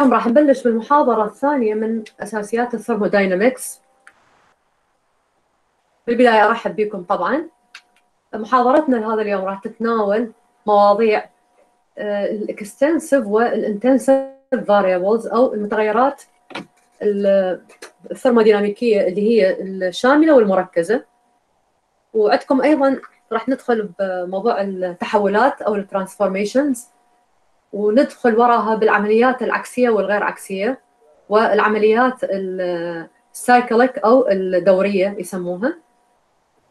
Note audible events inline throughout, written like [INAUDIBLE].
راح نبلش بالمحاضرة الثانية من أساسيات ال thermodynamics بالبداية أرحب بكم طبعا. محاضرتنا لهذا اليوم راح تتناول مواضيع ال extensive وال intensive variables أو المتغيرات الثرموديناميكية اللي هي الشاملة والمركزة. وعندكم أيضا راح ندخل بموضوع التحولات أو ال transformations وندخل وراها بالعمليات العكسية والغير عكسية والعمليات ال cyclic أو الدورية يسموها.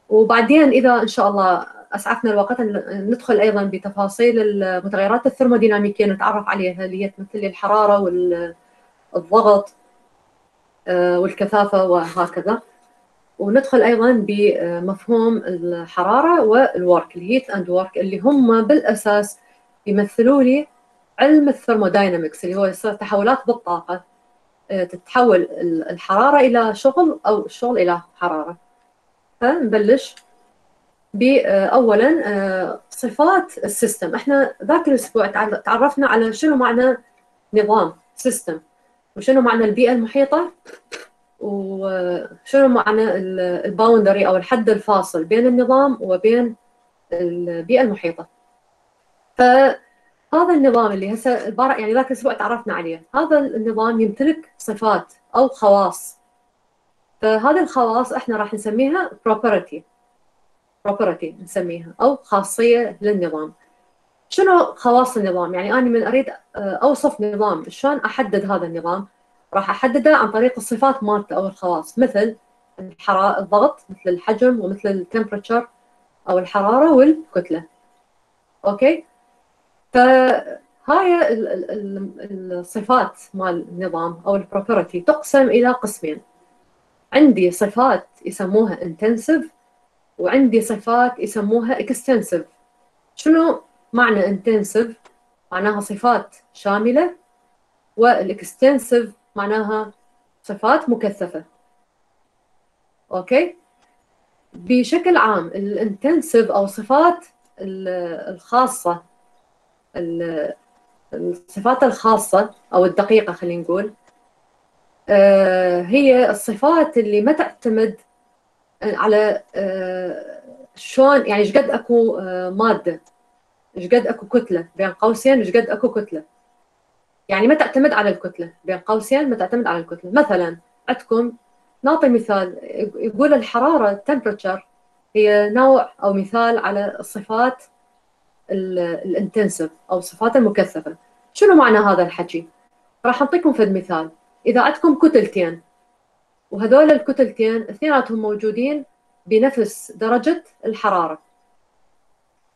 وبعدين إذا إن شاء الله أسعفنا الوقت ندخل أيضا بتفاصيل المتغيرات الثرموديناميكية نتعرف عليها اللي هي مثل الحرارة والضغط آه، والكثافة وهكذا. وندخل أيضا بمفهوم الحرارة وال work ال heat and work اللي هم بالأساس يمثلوا لي علم ال thermodynamics اللي هو تحولات بالطاقة آه، تتحول الحرارة إلى شغل أو الشغل إلى حرارة. فنبلش باولا آه، صفات ال system. إحنا ذاك الأسبوع تعرفنا على شنو معنى نظام system. وشنو معنى البيئة المحيطة؟ وشنو معنى ال boundary أو الحد الفاصل بين النظام وبين البيئة المحيطة. ف هذا النظام اللي هسه يعني ذاك الأسبوع تعرفنا عليه. هذا النظام يمتلك صفات أو خواص. فهذه الخواص إحنا راح نسميها property. property نسميها أو خاصية للنظام. شنو خواص النظام؟ يعني أنا من أريد آه، أوصف نظام. شلون أحدد هذا النظام؟ راح أحدده عن طريق الصفات مالته أو الخواص. مثل الحرارة الضغط مثل الحجم ومثل ال temperature أو الحرارة والكتلة. أوكي؟ فهاي الصفات مال النظام أو ال property تقسم إلى قسمين. عندي صفات يسموها intensive وعندي صفات يسموها extensive. شنو معنى intensive معناها صفات شاملة وال extensive معناها صفات مكثفة. أوكي؟ بشكل عام ال intensive أو صفات الخاصة الصفات الخاصة أو الدقيقة خلينا نقول. آه، هي الصفات اللي ما تعتمد على آه، شلون يعني إيش قد أكو آه، مادة إيش قد أكو كتلة بين قوسين إيش قد أكو كتلة. يعني ما تعتمد على الكتلة بين قوسين ما تعتمد على الكتلة. مثلا عندكم نعطي مثال يقول الحرارة temperature هي نوع أو مثال على الصفات الانتنسيف أو الصفات المكثفة. شنو معنى هذا الحكي؟ راح أعطيكم فد مثال إذا عندكم كتلتين وهذول الكتلتين اثنيناتهم موجودين بنفس درجة الحرارة.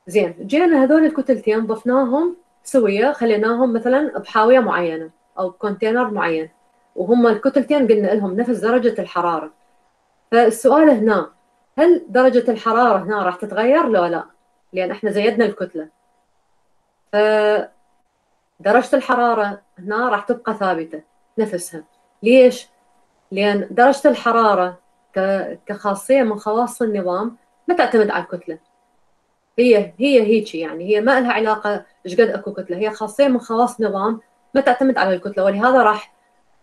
زين جينا هذول الكتلتين ضفناهم سوية خليناهم مثلا بحاوية معينة أو كونتينر معين وهم الكتلتين قلنا لهم نفس درجة الحرارة. فالسؤال هنا هل درجة الحرارة هنا راح تتغير؟ لو لا. لأن إحنا زيدنا الكتلة. درجة الحرارة هنا راح تبقى ثابتة نفسها. ليش؟ لأن درجة الحرارة كخاصية من خواص النظام ما تعتمد على الكتلة. هي هي هيك يعني هي ما لها علاقة إيش قد أكو كتلة. هي خاصية من خواص النظام ما تعتمد على الكتلة. ولهذا راح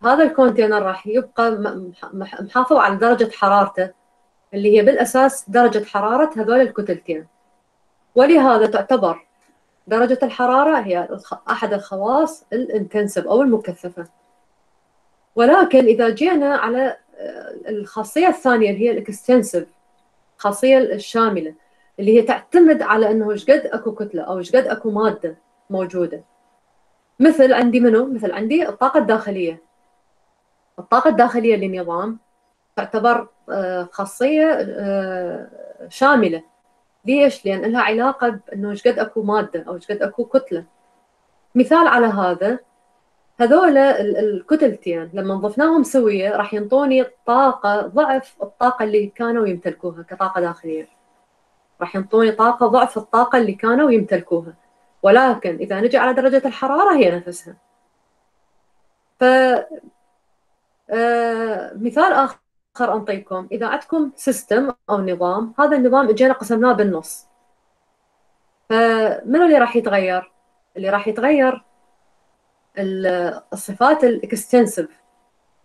هذا الكونتينر راح يبقى محافظ على درجة حرارته اللي هي بالأساس درجة حرارة هذول الكتلتين. ولهذا تعتبر درجة الحرارة هي أحد الخواص الإنتنسيف أو المكثفة. ولكن إذا جينا على آه، الخاصية الثانية اللي هي الإكستنسيف الخاصية الشاملة اللي هي تعتمد على أنه إيش قد أكو كتلة أو إيش قد أكو مادة موجودة. مثل عندي منو؟ مثل عندي الطاقة الداخلية. الطاقة الداخلية للنظام تعتبر آه، خاصية آه، شاملة. ليش؟ لأن لها علاقة بأنه إيش قد أكو مادة أو إيش قد أكو كتلة. مثال على هذا هذول الكتلتين لما ضفناهم سوية راح ينطوني طاقة ضعف الطاقة اللي كانوا يمتلكوها كطاقة داخلية. راح ينطوني طاقة ضعف الطاقة اللي كانوا يمتلكوها. ولكن إذا نجي على درجة الحرارة هي نفسها. ف آه مثال آخر خل انطيكم إذا عندكم system أو نظام هذا النظام إجينا قسمناه بالنص. فمنو اللي راح يتغير؟ اللي راح يتغير الصفات ال extensive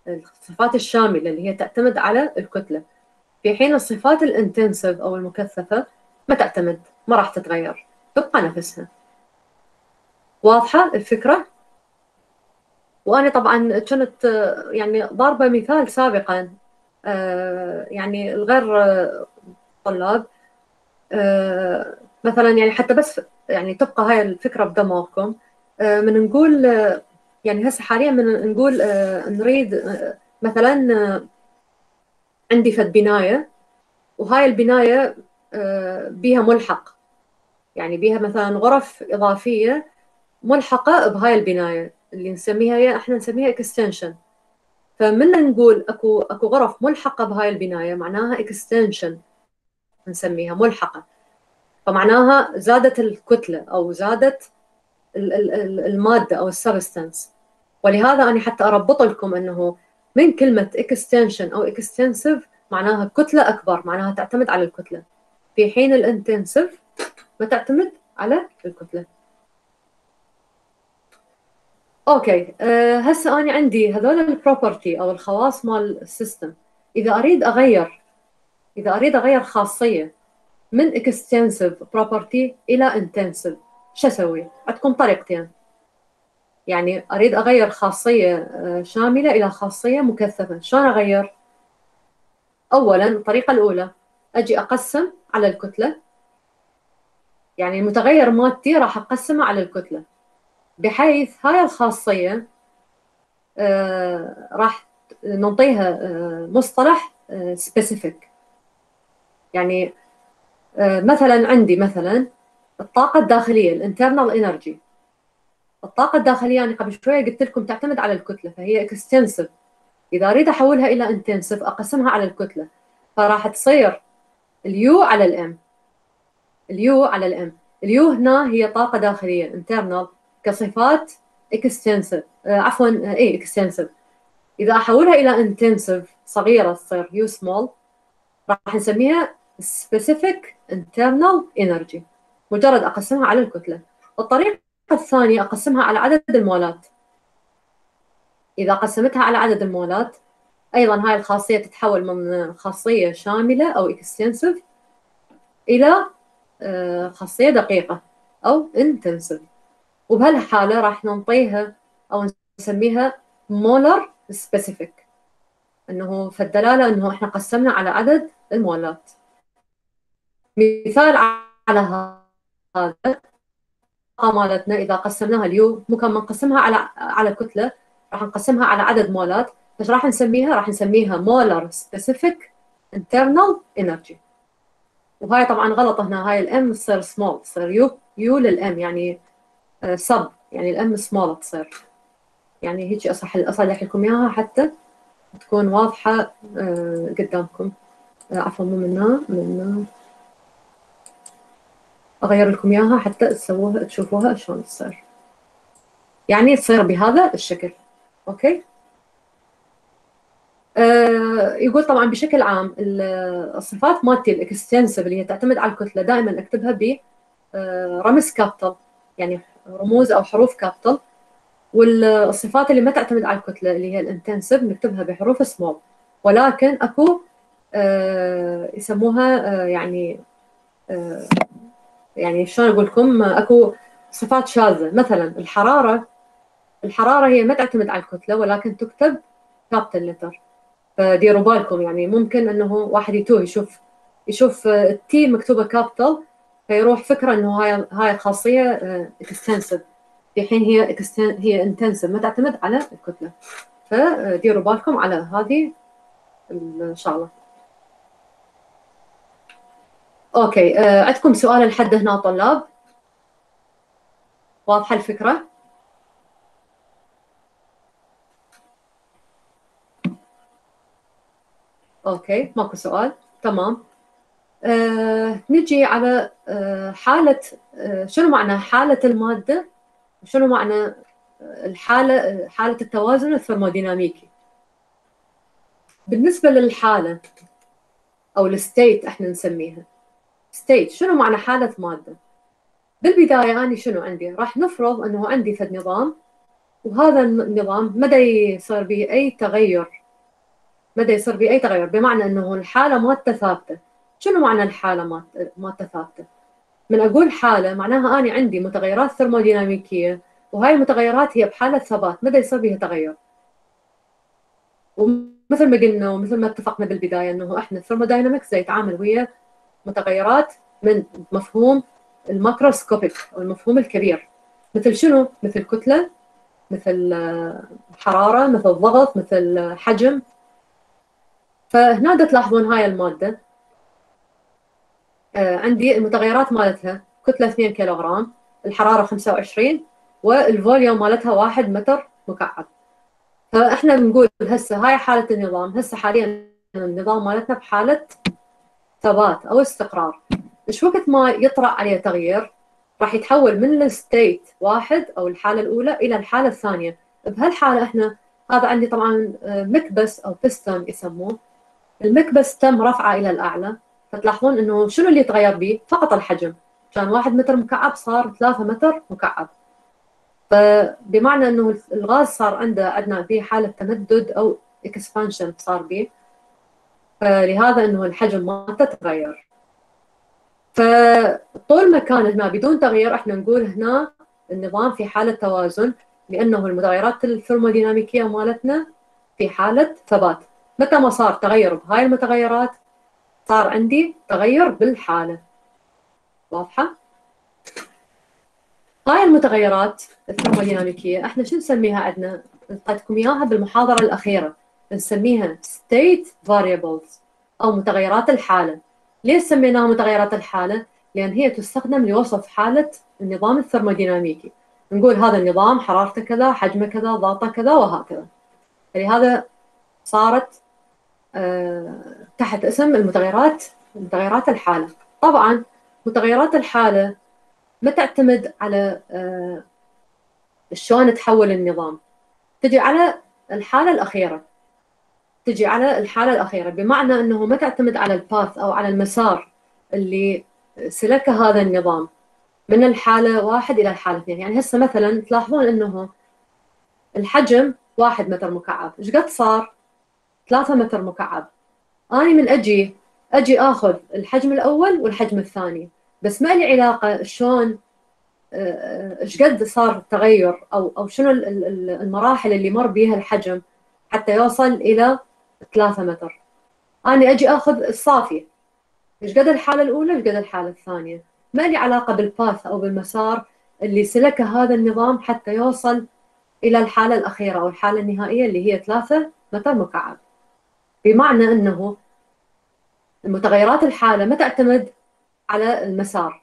الصفات الشاملة اللي هي تعتمد على الكتلة. في حين الصفات ال intensive أو المكثفة ما تعتمد ما راح تتغير. تبقى نفسها. واضحة الفكرة؟ وأنا طبعا كنت يعني ضاربة مثال سابقا. يعني الغير طلاب آه، مثلا يعني حتى بس يعني تبقى هاي الفكرة بدماغكم. آه، من نقول يعني هسه حاليا من نقول نريد مثلا عندي فد بناية وهاي البناية بيها ملحق. يعني بيها مثلا غرف إضافية ملحقة بهاي البناية اللي نسميها إحنا نسميها extension فمن نقول أكو أكو غرف ملحقة بهاي البناية معناها extension نسميها ملحقة. فمعناها زادت الكتلة أو زادت المادة أو ال substance ولهذا أنا حتى أربط لكم إنه من كلمة extension أو extensive معناها كتلة أكبر معناها تعتمد على الكتلة. في حين ال intensive ما تعتمد على الكتلة. أوكي. أه هسه أنا عندي هذول ال property أو الخواص مال ال system إذا أريد أغير إذا أريد أغير خاصية من extensive property إلى intensive شو أسوي؟ عندكم طريقتين. يعني أريد أغير خاصية آه، شاملة إلى خاصية مكثفة. شلون أغير؟ اولا الطريقة الأولى أجي أقسم على الكتلة. يعني المتغير مالتي راح أقسمه على الكتلة. بحيث هاي الخاصية آه راح نعطيها آه مصطلح آه specific. يعني آه مثلا عندي مثلا الطاقة الداخلية ال internal energy الطاقة الداخلية يعني قبل شوية قلت لكم تعتمد على الكتلة فهي extensive إذا أريد أحولها إلى intensive أقسمها على الكتلة. فراح تصير اليو على الام اليو على الام اليو هنا هي طاقة داخلية internal كصفات extensive آه عفوا آه اي extensive إذا أحولها إلى intensive صغيرة تصير U small راح نسميها specific internal energy. مجرد أقسمها على الكتلة. الطريقة الثانية أقسمها على عدد المولات. إذا قسمتها على عدد المولات أيضا هاي الخاصية تتحول من خاصية شاملة أو extensive إلى آه، خاصية دقيقة أو intensive وبهالحالة راح ننطيها أو نسميها molar specific إنه فالدلاله إنه إحنا قسمنا على عدد المولات. مثال على هذا مالتنا إذا قسمناها ال U مو كان نقسمها على على كتلة راح نقسمها على عدد مولات إيش راح نسميها راح نسميها molar specific internal energy وهاي طبعا غلط هنا هاي ال M تصير small تصير U U لل M يعني صب يعني ال M small تصير. يعني هيك اصح اصلح لكم إياها حتى تكون واضحة آه، قدامكم. آه، عفوا مو منها منها. أغير لكم إياها حتى تسووها تشوفوها شلون تصير. يعني تصير بهذا الشكل. okay؟ آه يقول طبعا بشكل عام الصفات مالتي ال extensive اللي هي تعتمد على الكتلة دائما أكتبها برمز capital يعني رموز أو حروف capital والصفات اللي ما تعتمد على الكتلة اللي هي ال intensive نكتبها بحروف سمول ولكن أكو آه يسموها آه يعني آه يعني شلون أقول لكم؟ أكو صفات شاذة. مثلا الحرارة الحرارة هي ما تعتمد على الكتلة ولكن تكتب capital letter فديروا بالكم يعني ممكن إنه واحد يتوه يشوف يشوف ال T مكتوبة capital فيروح فكرة إنه هاي هاي الخاصية extensive في حين هي هي intensive ما تعتمد على الكتلة. فديروا بالكم على هذه الشغلة. okay آه عندكم سؤال لحد هنا طلاب؟ واضحة الفكرة؟ okay ماكو سؤال. تمام. آه نجي على آه حالة آه شنو معنى حالة المادة؟ شنو معنى الحالة حالة التوازن الثرموديناميكي بالنسبة للحالة أو ال state إحنا نسميها. state شنو معنى حالة مادة؟ بالبداية أنا شنو عندي؟ راح نفرض أنه عندي فد نظام وهذا النظام مدا يصير به أي تغير. مدا يصير به أي تغير بمعنى أنه الحالة مالته ثابتة. شنو معنى الحالة مالته ثابتة؟ من أقول حالة معناها أنا عندي متغيرات ثرموديناميكية وهاي المتغيرات هي بحالة ثبات مدا يصير بها تغير ومثل ما قلنا ومثل ما اتفقنا بالبداية أنه إحنا ال thermodynamics يتعامل ويا متغيرات من مفهوم ال macroscopic أو المفهوم الكبير مثل شنو؟ مثل كتلة مثل حرارة مثل ضغط مثل حجم فهنا تلاحظون هاي المادة آه عندي المتغيرات مالتها كتلة 2 كيلوغرام الحرارة 25 وال volume مالتها 1 متر مكعب. فإحنا بنقول هسه هاي حالة النظام هسه حاليا النظام مالتنا بحالة ثبات أو استقرار. إيش وقت ما يطرأ عليه تغيير راح يتحول من ال state واحد أو الحالة الأولى إلى الحالة الثانية. بهالحالة إحنا هذا عندي طبعا آه، مكبس أو بستون يسموه. المكبس تم رفعه إلى الأعلى. فتلاحظون إنه شنو اللي تغير به فقط الحجم. كان واحد متر مكعب صار ثلاثة متر مكعب. فبمعنى إنه الغاز صار عنده عندنا في حالة تمدد أو اكسبانشن صار به فلهذا إنه الحجم ما تتغير فطول ما كان هنا بدون تغيير إحنا نقول هنا النظام في حالة توازن لأنه المتغيرات الثرموديناميكية مالتنا في حالة ثبات. متى ما صار تغير بهاي المتغيرات صار عندي تغير بالحالة. واضحة؟ هاي المتغيرات الثرموديناميكية إحنا شو نسميها عندنا؟ اعطيتكم إياها بالمحاضرة الأخيرة. نسميها state variables أو متغيرات الحالة. ليش سميناها متغيرات الحالة؟ لأن هي تستخدم لوصف حالة النظام الثرموديناميكي. نقول هذا النظام حرارته كذا حجمه كذا ضغطه كذا وهكذا. لهذا صارت آه تحت اسم المتغيرات متغيرات الحالة. طبعا متغيرات الحالة ما تعتمد على آه شلون تحول النظام. تجي على الحالة الأخيرة. تجي على الحالة الأخيرة. بمعنى أنه ما تعتمد على الباث أو على المسار اللي سلكه هذا النظام. من الحالة واحد إلى الحالة اثنين. يعني هسه مثلا تلاحظون أنه الحجم واحد متر مكعب. إيش قد صار؟ ثلاثة متر مكعب. أنا من أجي أجي آخذ الحجم الأول والحجم الثاني. بس ما لي علاقة شلون آه، إيش قد صار تغير أو أو شنو المراحل اللي مر بها الحجم حتى يوصل إلى 3 متر. أنا أجي أخذ الصافية إيش قد الحالة الأولى؟ إيش قد الحالة الثانية؟ ما لي علاقة بالباث أو بالمسار اللي سلكه هذا النظام حتى يوصل إلى الحالة الأخيرة أو الحالة النهائية اللي هي 3 متر مكعب. بمعنى أنه المتغيرات الحالة ما تعتمد على المسار؟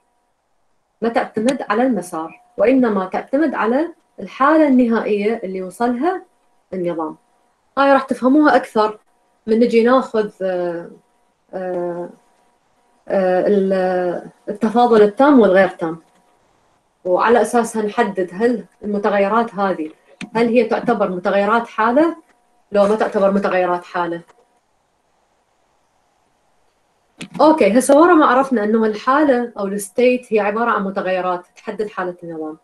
ما تعتمد على المسار؟ وإنما تعتمد على الحالة النهائية اللي وصلها النظام. هاي راح تفهموها أكثر من نجي ناخذ آه، آه، آه، التفاضل التام والغير تام. وعلى اساسها نحدد هل المتغيرات هذه هل هي تعتبر متغيرات حالة؟ لو ما تعتبر متغيرات حالة okay هسه ورا ما عرفنا إنه الحالة أو ال state هي عبارة عن متغيرات تحدد حالة النظام.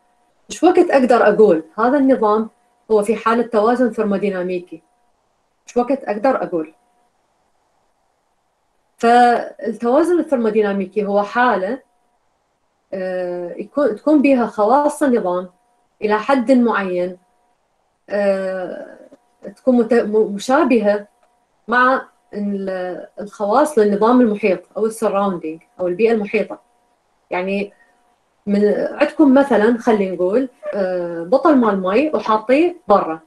إيش وقت أقدر أقول هذا النظام هو في حالة توازن ثرموديناميكي إيش وقت أقدر أقول. فالتوازن الثرموديناميكي هو حالة آه، يكون تكون بها خواص النظام إلى حد معين آه، تكون مشابهة مع الخواص للنظام المحيط أو السراوندينج أو البيئة المحيطة. يعني من عندكم مثلا خلينا نقول آه، بطل مال مي وحاطيه برا.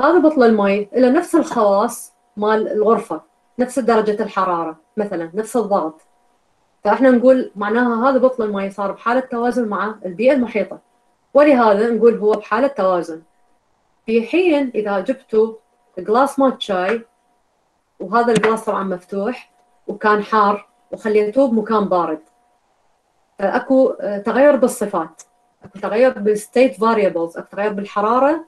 هذا بطل المي له نفس الخواص مال الغرفة نفس درجة الحرارة مثلا نفس الضغط. فإحنا نقول معناها هذا بطل المي صار بحالة توازن مع البيئة المحيطة. ولهذا نقول هو بحالة توازن. في حين إذا جبتوا جلاس مال شاي وهذا الجلاس طبعا مفتوح وكان حار وخليتوه بمكان بارد. أكو تغير بالصفات. أكو تغير بال state variables أكو تغير بالحرارة.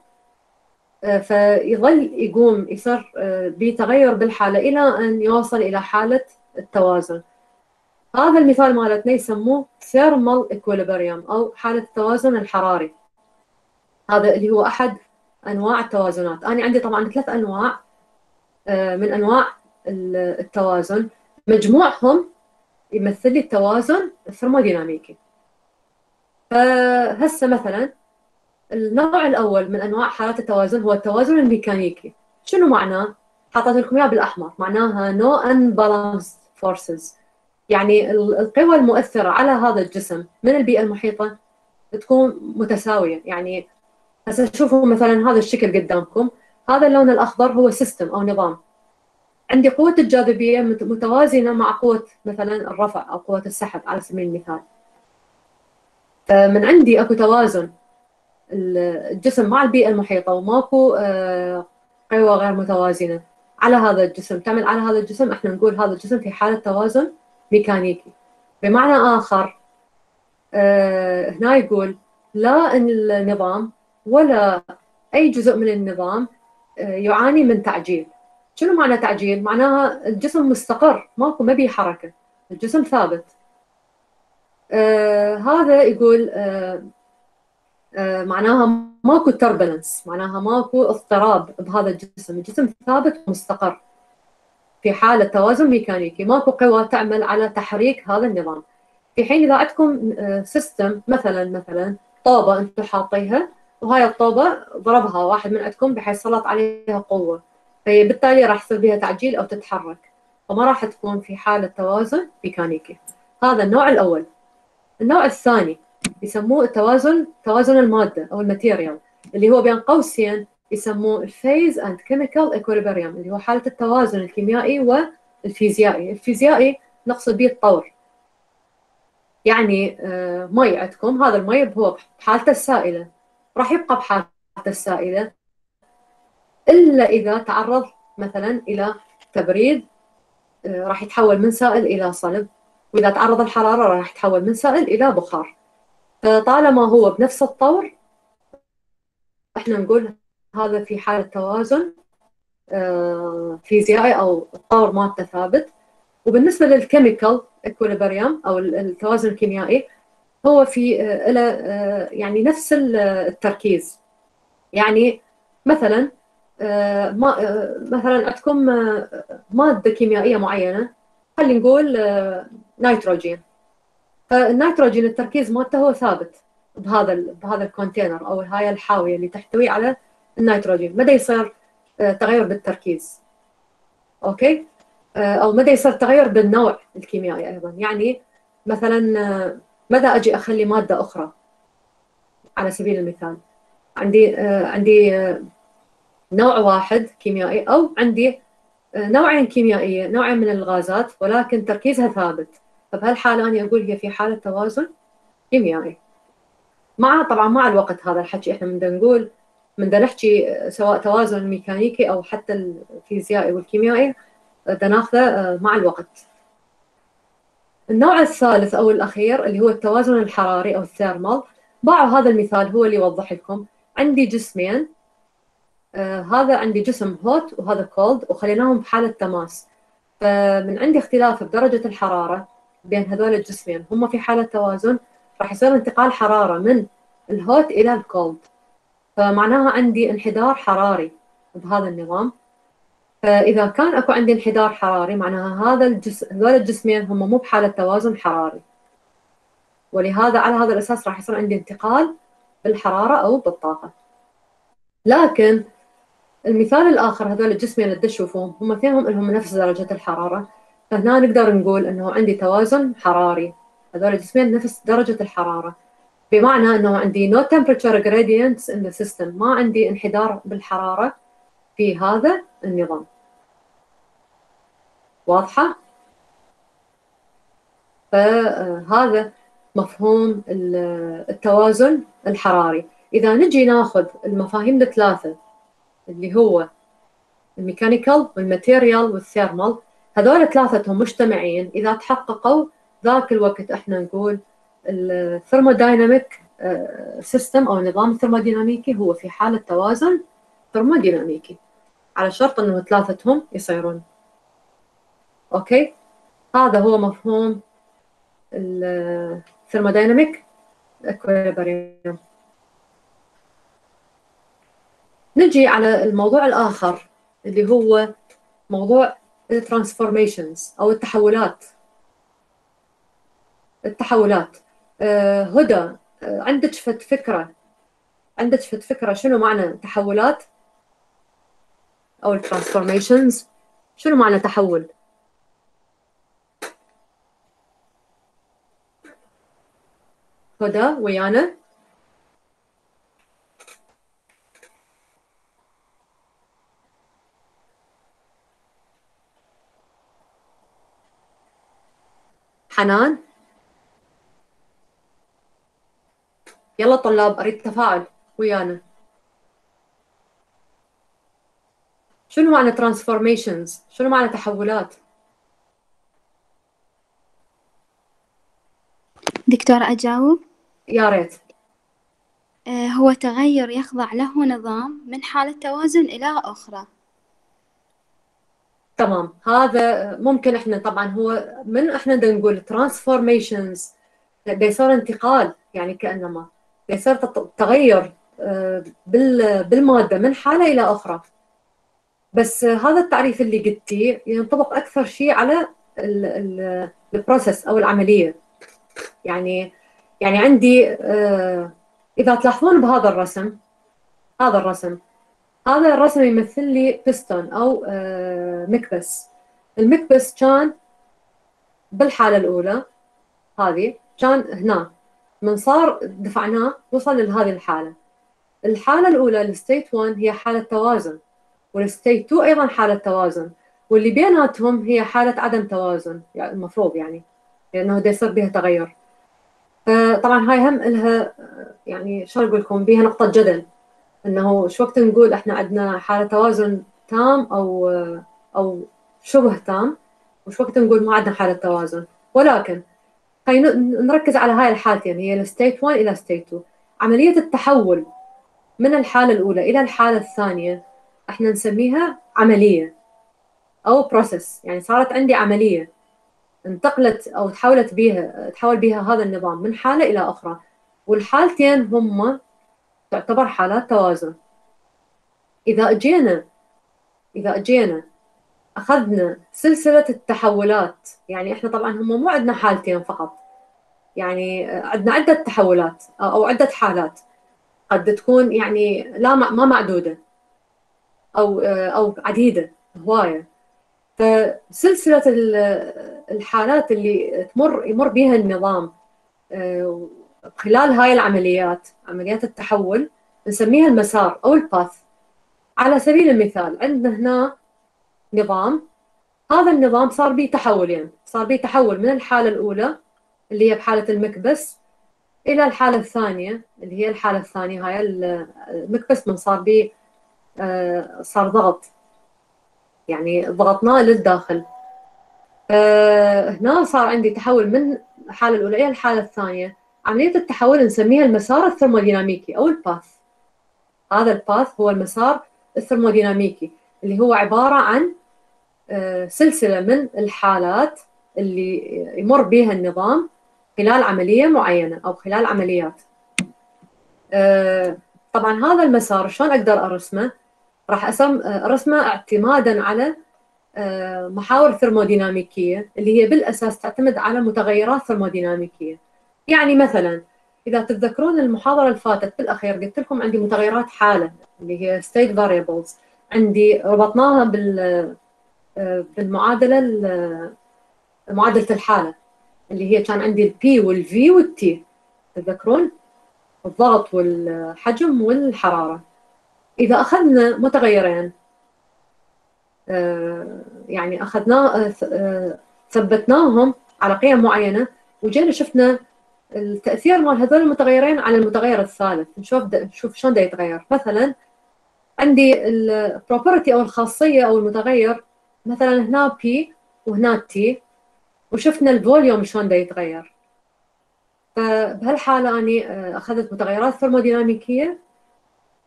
آه، فيظل يقوم يصير آه، بتغير بالحالة إلى أن يوصل إلى حالة التوازن. هذا المثال مالتنا يسموه thermal equilibrium أو حالة التوازن الحراري. هذا اللي هو أحد أنواع التوازنات. أنا عندي طبعا ثلاث أنواع. آه، من أنواع التوازن. مجموعهم يمثل لي التوازن الثرموديناميكي. فهسه مثلا النوع الأول من أنواع حالات التوازن هو التوازن الميكانيكي. شنو معناه؟ حطيت لكم إياه بالأحمر. معناها no unbalanced forces يعني القوى المؤثرة على هذا الجسم من البيئة المحيطة تكون متساوية. يعني هسه شوفوا مثلا هذا الشكل قدامكم. هذا اللون الأخضر هو سيستم أو نظام. عندي قوة الجاذبية متوازنة مع قوة مثلا الرفع أو قوة السحب على سبيل المثال. فمن عندي أكو توازن. الجسم مع البيئة المحيطة وماكو آه، قوى غير متوازنة. على هذا الجسم تعمل على هذا الجسم إحنا نقول هذا الجسم في حالة توازن ميكانيكي. بمعنى آخر آه، هنا يقول لا النظام ولا أي جزء من النظام آه، يعاني من تعجيل. شنو معنى تعجيل؟ معناها الجسم مستقر ماكو ما بيه حركة. الجسم ثابت. آه هذا يقول آه آه معناها ماكو تربلنس معناها ماكو اضطراب بهذا الجسم. الجسم ثابت ومستقر في حالة توازن ميكانيكي. ماكو قوى تعمل على تحريك هذا النظام. في حين إذا عندكم system آه، مثلا مثلا طوبة أنتم حاطيها وهاي الطوبة ضربها واحد من عندكم بحيث سلط عليها قوة. فبالتالي راح يصير بها تعجيل أو تتحرك. فما راح تكون في حالة توازن ميكانيكي هذا النوع الأول. النوع الثاني يسموه التوازن توازن المادة أو ال material اللي هو بين قوسين يسموه ال phase and chemical equilibrium اللي هو حالة التوازن الكيميائي والفيزيائي. الفيزيائي نقصد به الطور. يعني آه، مي عندكم. هذا المي هو بحالته السائلة. راح يبقى بحالته السائلة. إلا إذا تعرض مثلا إلى تبريد آه، راح يتحول من سائل إلى صلب. وإذا تعرض الحرارة راح يتحول من سائل إلى بخار. فطالما هو بنفس الطور إحنا نقول هذا في حالة توازن آه، فيزيائي أو الطور مالته ثابت. وبالنسبة لل chemical equilibrium أو التوازن الكيميائي هو في آه، له يعني نفس التركيز. يعني مثلا آه، ما آه، مثلا عندكم آه، مادة كيميائية معينة خلينا نقول نيتروجين. فالنيتروجين التركيز مالته هو ثابت بهذا بهذا ال container أو هاي الحاوية اللي تحتوي على النيتروجين. مدى يصير تغير بالتركيز؟ أوكي؟ أو مدى يصير تغير بالنوع الكيميائي أيضا؟ يعني مثلا مدى أجي أخلي مادة أخرى؟ على سبيل المثال. عندي عندي نوع واحد كيميائي أو عندي آه، نوعين كيميائية نوعين من الغازات ولكن تركيزها ثابت. فبهالحالة أنا أقول هي في حالة توازن؟ كيميائي. مع طبعا مع الوقت هذا الحكي إحنا بدنا نقول بدنا نحكي آه، سواء توازن ميكانيكي أو حتى الفيزيائي والكيميائي بدنا ناخذه آه، مع الوقت. النوع الثالث أو الأخير اللي هو التوازن الحراري أو ال thermal. باعوا هذا المثال هو اللي يوضح لكم. عندي جسمين آه هذا عندي جسم hot وهذا cold وخليناهم بحالة تماس. فمن عندي اختلاف بدرجة الحرارة بين هذول الجسمين. هم في حالة توازن راح يصير انتقال حرارة من الهوت إلى الكولد فمعناها عندي انحدار حراري بهذا النظام. فإذا كان أكو عندي انحدار حراري معناها هذا الجسم هذول الجسمين هم مو بحالة توازن حراري. ولهذا على هذا الأساس راح يصير عندي انتقال بالحرارة أو بالطاقة. لكن المثال الآخر هذول الجسمين اللي تشوفوهم هم اثنينهم لهم نفس درجة الحرارة. فهنا نقدر نقول إنه عندي توازن حراري. هذول الجسمين نفس درجة الحرارة. بمعنى إنه عندي no temperature gradients in the system. ما عندي انحدار بالحرارة في هذا النظام. واضحة؟ فهذا مفهوم التوازن الحراري. إذا نجي ناخذ المفاهيم الثلاثة اللي هو ال mechanical وال material وال thermal هذول ثلاثتهم مجتمعين. إذا تحققوا ذاك الوقت إحنا نقول ال thermodynamic system أو النظام الثرموديناميكي هو في حالة توازن ثرموديناميكي على شرط إنه ثلاثتهم يصيرون أوكي؟ هذا هو مفهوم ال thermodynamic equilibrium نجي على الموضوع الآخر اللي هو موضوع ال transformations أو التحولات. التحولات. آه هدى آه عندك فت فكرة. عندك فت فكرة شنو معنى تحولات؟ أو ال transformations شنو معنى تحول؟ هدى ويانا حنان يلا طلاب أريد تفاعل ويانا شنو معنى transformations? شنو معنى تحولات دكتورة أجاوب يا ريت. آه، هو تغير يخضع له نظام من حالة توازن إلى أخرى. تمام. هذا ممكن إحنا طبعا هو من إحنا بدنا نقول ترانسفورميشنز بيصير انتقال يعني كأنما. بيصير تغير آه، بالمادة من حالة إلى أخرى. بس هذا التعريف اللي قلتيه ينطبق أكثر شيء على ال process أو العملية. يعني يعني عندي آه، إذا تلاحظون بهذا الرسم هذا الرسم هذا الرسم يمثل لي بيستون أو آه، مكبس. المكبس كان بالحالة الأولى هذه كان هنا. من صار دفعناه وصل لهذه الحالة. الحالة الأولى ال state 1 هي حالة توازن. وال state 2 أيضا حالة توازن. واللي بيناتهم هي حالة عدم توازن يعني المفروض يعني لأنه بده يصير بها تغير. فطبعا هاي هم لها يعني شو أقول لكم بها نقطة جدل. إنه شو وقت نقول إحنا عندنا حالة توازن تام أو أو شبه تام وش وقت نقول ما عندنا حالة توازن. ولكن خلينا نركز على هاي الحالتين. هي ال state 1 إلى state 2 عملية التحول من الحالة الأولى إلى الحالة الثانية إحنا نسميها عملية أو بروسيس يعني صارت عندي عملية. انتقلت أو تحولت بها تحول بها هذا النظام من حالة إلى أخرى. والحالتين هم تعتبر حالات توازن. إذا أجينا إذا أجينا أخذنا سلسلة التحولات يعني إحنا طبعا هم مو عندنا حالتين فقط. يعني عندنا عدة تحولات أو عدة حالات. قد تكون يعني لا ما معدودة أو أو عديدة هواية. فسلسلة الحالات اللي تمر يمر بها النظام آه، خلال هاي العمليات عمليات التحول نسميها المسار أو الباث. على سبيل المثال عندنا هنا نظام. هذا النظام صار به تحولين. يعني صار به تحول من الحالة الأولى اللي هي بحالة المكبس إلى الحالة الثانية اللي هي الحالة الثانية. هاي المكبس من صار به آه، صار ضغط. يعني ضغطناه للداخل. آه، هنا صار عندي تحول من الحاله الأولى إلى الحالة الثانية. عملية التحول نسميها المسار الثرموديناميكي أو الباث. هذا الباث هو المسار الثرموديناميكي اللي هو عبارة عن آه، سلسلة من الحالات اللي يمر بها النظام خلال عملية معينة أو خلال عمليات. آه، طبعا هذا المسار شلون أقدر أرسمه؟ راح ارسمه اعتمادا على آه، محاور ثرموديناميكية اللي هي بالأساس تعتمد على متغيرات ثرموديناميكية. يعني مثلا إذا تتذكرون المحاضرة اللي فاتت بالأخير قلت لكم عندي متغيرات حالة اللي هي state variables. عندي ربطناها بال آه، بالمعادلة معادلة الحالة اللي هي كان عندي البي والفي والتي تتذكرون؟ الضغط والحجم والحرارة. إذا أخذنا متغيرين آه، يعني أخذنا آه، ثبتناهم على قيم معينة وجينا شفنا التأثير مال هذول المتغيرين على المتغير الثالث. نشوف نشوف شلون ده يتغير. مثلا عندي ال property أو الخاصية أو المتغير مثلا هنا P وهنا T وشفنا ال volume شلون ده يتغير. فبهالحالة أني آه، أخذت متغيرات ثرموديناميكيه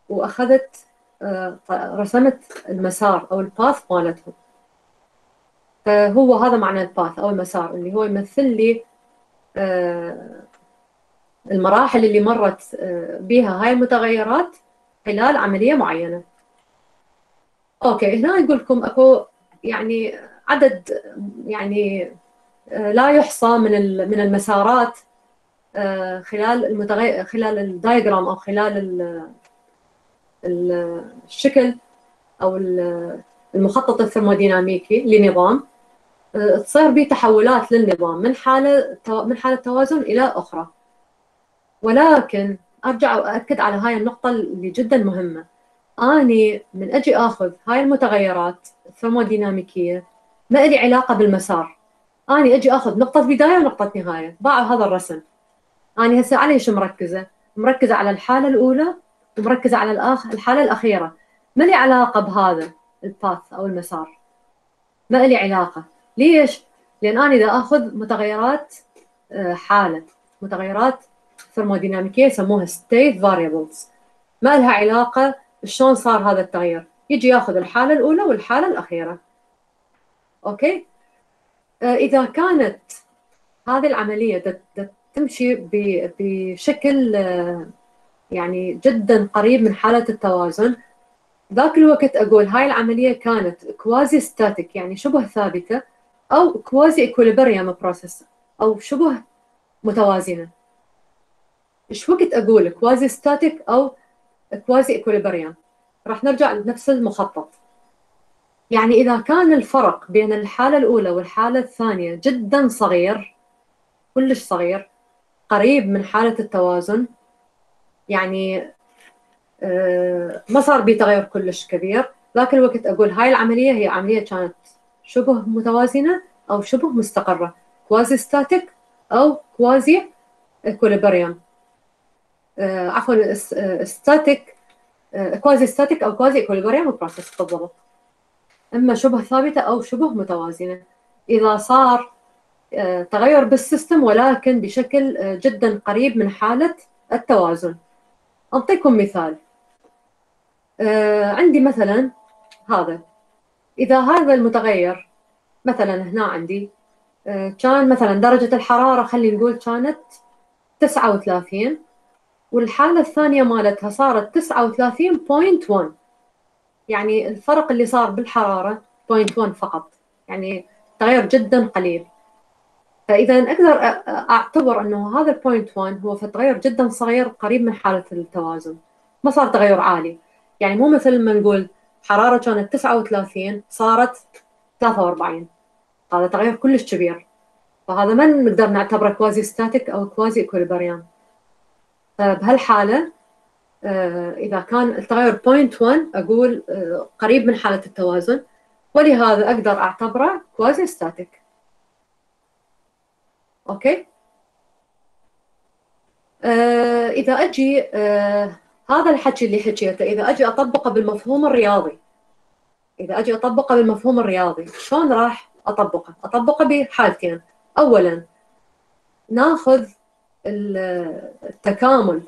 وأخذت آه، رسمت المسار أو ال path مالتهم. فهو هذا معنى ال path أو المسار اللي هو يمثل لي آه، المراحل اللي مرت بها هاي المتغيرات خلال عملية معينة. أوكي هنا يقول لكم أكو يعني عدد يعني آه، لا يحصى من من المسارات آه، خلال المتغير خلال ال diagram أو خلال الشكل أو المخطط الثرموديناميكي لنظام. آه، تصير به تحولات للنظام من حالة من حالة توازن إلى أخرى. ولكن أرجع واكد على هاي النقطة اللي جدا مهمة. أني من أجي آخذ هاي المتغيرات الثرموديناميكية ما لي علاقة بالمسار. أني أجي آخذ نقطة بداية ونقطة نهاية. ضاع هذا الرسم. أني هسه على إيش مركزة؟ مركزة على الحالة الأولى ومركزه على الآخ... الحالة الأخيرة. ما لي علاقة بهذا الباث أو المسار؟ ما لي علاقة. ليش؟ لأن أنا إذا أخذ متغيرات آه، حالة متغيرات ثرموديناميكيه يسموها state variables ما لها علاقة شلون صار هذا التغيير. يجي يأخذ الحالة الأولى والحالة الأخيرة. أوكي؟ آه، إذا كانت هذه العملية تمشي بشكل آه، يعني جدا قريب من حالة التوازن. ذاك الوقت أقول هاي العملية كانت quasi static يعني شبه ثابتة أو quasi equilibrium process أو شبه متوازنة. إيش وقت أقول quasi static أو quasi equilibrium راح نرجع لنفس المخطط. يعني إذا كان الفرق بين الحالة الأولى والحالة الثانية جدا صغير كلش صغير قريب من حالة التوازن يعني آه، ما صار بي تغير كلش كبير. ذاك الوقت أقول هاي العملية هي عملية كانت شبه متوازنة أو شبه مستقرة. quasi static أو quasi equilibrium آه، عفوا static quasi static أو quasi equilibrium process بالضبط. إما شبه ثابتة أو شبه متوازنة. إذا صار آه، تغير بال system ولكن بشكل آه، جدا قريب من حالة التوازن. أعطيكم مثال. آه، عندي مثلا هذا. إذا هذا المتغير مثلا هنا عندي كان مثلا درجة الحرارة خلينا نقول كانت 39 والحالة الثانية مالتها صارت 39.1 يعني الفرق اللي صار بالحرارة 0.1 فقط. يعني تغير جدا قليل. فإذا أقدر أعتبر أنه هذا ال point 1 هو تغير جدا صغير قريب من حالة التوازن. ما صار تغير عالي. يعني مو مثل ما نقول حرارة كانت 39 صارت 43 هذا تغير كلش كبير. فهذا ما نقدر نعتبره quasi static أو quasi equilibrium بهالحاله آه، إذا كان التغير 0.1 أقول آه، قريب من حالة التوازن. ولهذا أقدر أعتبره quasi static okay. آه، إذا أجي هذا الحكي اللي حكيته إذا أجي أطبقه بالمفهوم الرياضي. إذا أجي أطبقه بالمفهوم الرياضي شلون راح أطبقه؟ أطبقه بحالتين. أولا ناخذ التكامل.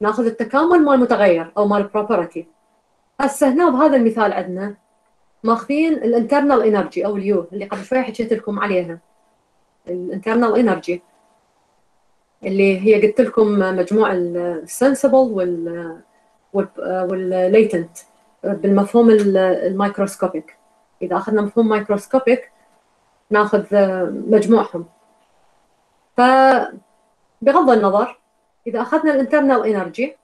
ناخذ التكامل مال متغير أو مال property هسه هنا بهذا المثال عندنا ماخذين ال internal energy أو ال U اللي قبل شوي حكيت لكم عليها. ال internal energy اللي هي قلت لكم مجموع ال sensible وال وال latent بالمفهوم ال microscopic إذا أخذنا مفهوم microscopic ناخذ مجموعهم. فبغض النظر إذا أخذنا ال internal energy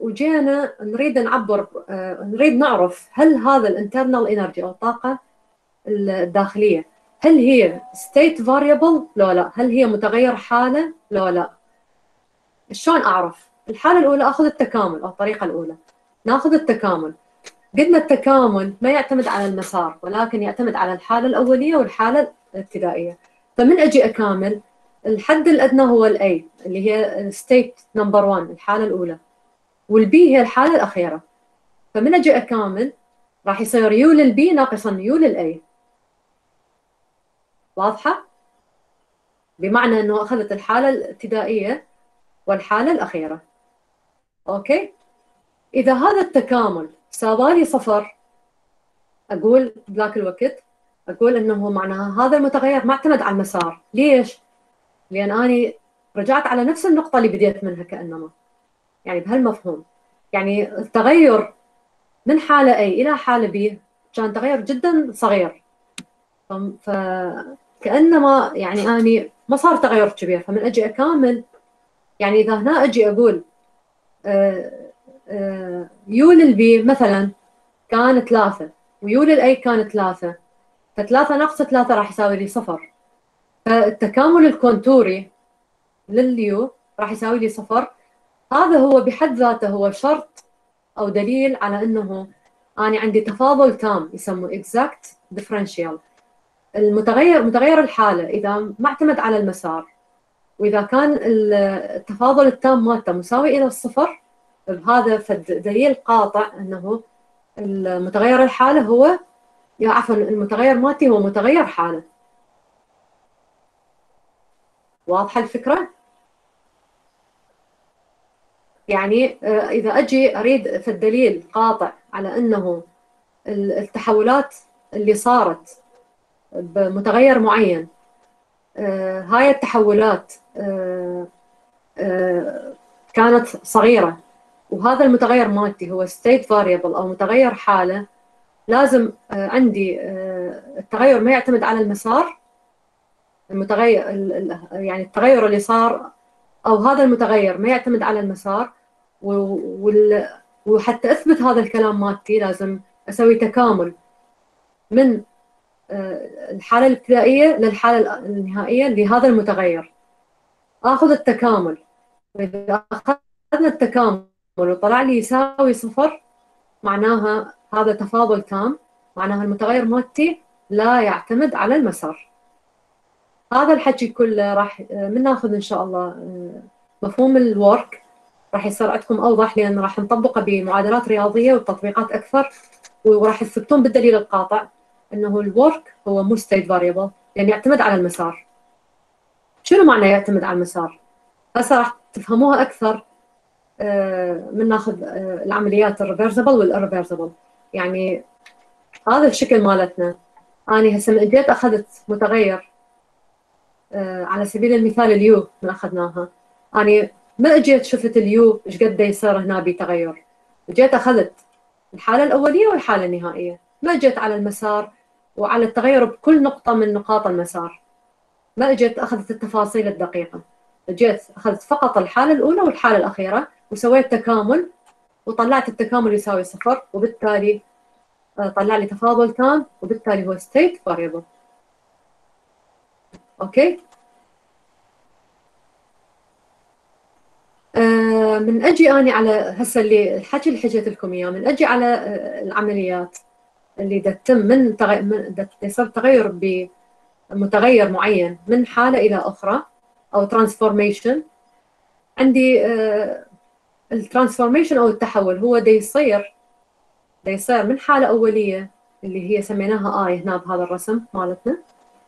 وجينا نريد نعبر آه، نريد نعرف هل هذا ال internal energy أو الطاقة الداخلية هل هي state variable لو لا. هل هي متغير حالة؟ لو لا. شلون أعرف؟ الحالة الأولى أخذ التكامل أو الطريقة الأولى. ناخذ التكامل. قلنا التكامل ما يعتمد على المسار ولكن يعتمد على الحالة الأولية والحالة الابتدائية. فمن أجي أكامل الحد الأدنى هو ال i اللي هي state number 1 الحالة الأولى. وال B هي الحالة الأخيرة. فمن أجي أكامل راح يصير U لل B ناقصا U لل i واضحة؟ بمعنى إنه أخذت الحالة الابتدائية والحالة الأخيرة. okay؟ إذا هذا التكامل ساوالي صفر أقول بذاك الوقت أقول إنه معناها هذا المتغير ما اعتمد على المسار. ليش؟ لأن اني رجعت على نفس النقطة اللي بديت منها كأنما. يعني بهالمفهوم. يعني التغير من حالة A إلى حالة B كان تغير جدا صغير. فكأنما يعني أني ما صار تغير كبير. فمن أجي أكامل يعني إذا هنا أجي أقول آه، آه، يو للبي مثلا كان ثلاثة و U لل i كان ثلاثة فثلاثة ناقص ثلاثة راح يساوي لي صفر. فالتكامل الكونتوري لل U راح يساوي لي صفر. هذا هو بحد ذاته هو شرط أو دليل على أنه أنا عندي تفاضل تام يسموه exact differential. المتغير متغير الحالة إذا ما اعتمد على المسار وإذا كان التفاضل التام مالته مساوي إلى الصفر بهذا دليل قاطع أنه المتغير الحالة هو يا عفوا المتغير مالتي هو متغير حالة واضحة الفكرة؟ يعني آه، إذا أجي أريد في الدليل قاطع على أنه التحولات اللي صارت بمتغير معين. آه، هاي التحولات آه، كانت صغيرة. وهذا المتغير مالتي هو state variable أو متغير حالة لازم عندي التغير ما يعتمد على المسار المتغير يعني التغير اللي صار أو هذا المتغير ما يعتمد على المسار. وحتى أثبت هذا الكلام مالتي لازم أسوي تكامل من آه، الحالة الابتدائية للحالة النهائية لهذا المتغير. آخذ التكامل. واذا أخذنا التكامل وطلع لي يساوي صفر معناها هذا تفاضل تام. معناها المتغير مالتي لا يعتمد على المسار. هذا الحكي كله راح آه، من ناخذ إن شاء الله آه، مفهوم ال work. راح يصير عندكم أوضح لأن راح نطبقه بمعادلات رياضية وتطبيقات أكثر وراح تثبتون بالدليل القاطع. إنه ال work هو مو state variable لأن يعتمد على المسار. شنو معنى يعتمد على المسار؟ هسه راح تفهموها أكثر آه، من ناخذ آه، العمليات ال reversible وال irreversible يعني هذا الشكل مالتنا. اني هسه من جيت أخذت متغير آه، على سبيل المثال ال U من أخذناها. اني ما أجيت شفت ال U إيش قد يصير هنا بتغير. جيت أخذت الحالة الأولية والحالة النهائية. ما جيت على المسار وعلى التغير بكل نقطة من نقاط المسار. ما اجيت أخذت التفاصيل الدقيقة. جيت أخذت فقط الحالة الأولى والحالة الأخيرة وسويت تكامل وطلعت التكامل يساوي صفر وبالتالي آه، طلع لي تفاضل تام وبالتالي هو state variable. أوكي؟ آه، من أجي أني على هسه اللي الحكي اللي حكيت لكم إياه من أجي على آه، العمليات. اللي تتم من يصير تغير بمتغير معين من حالة إلى أخرى أو transformation عندي آه، ال transformation أو التحول هو دا يصير دا يصير من حالة أولية اللي هي سميناها i هنا بهذا الرسم مالتنا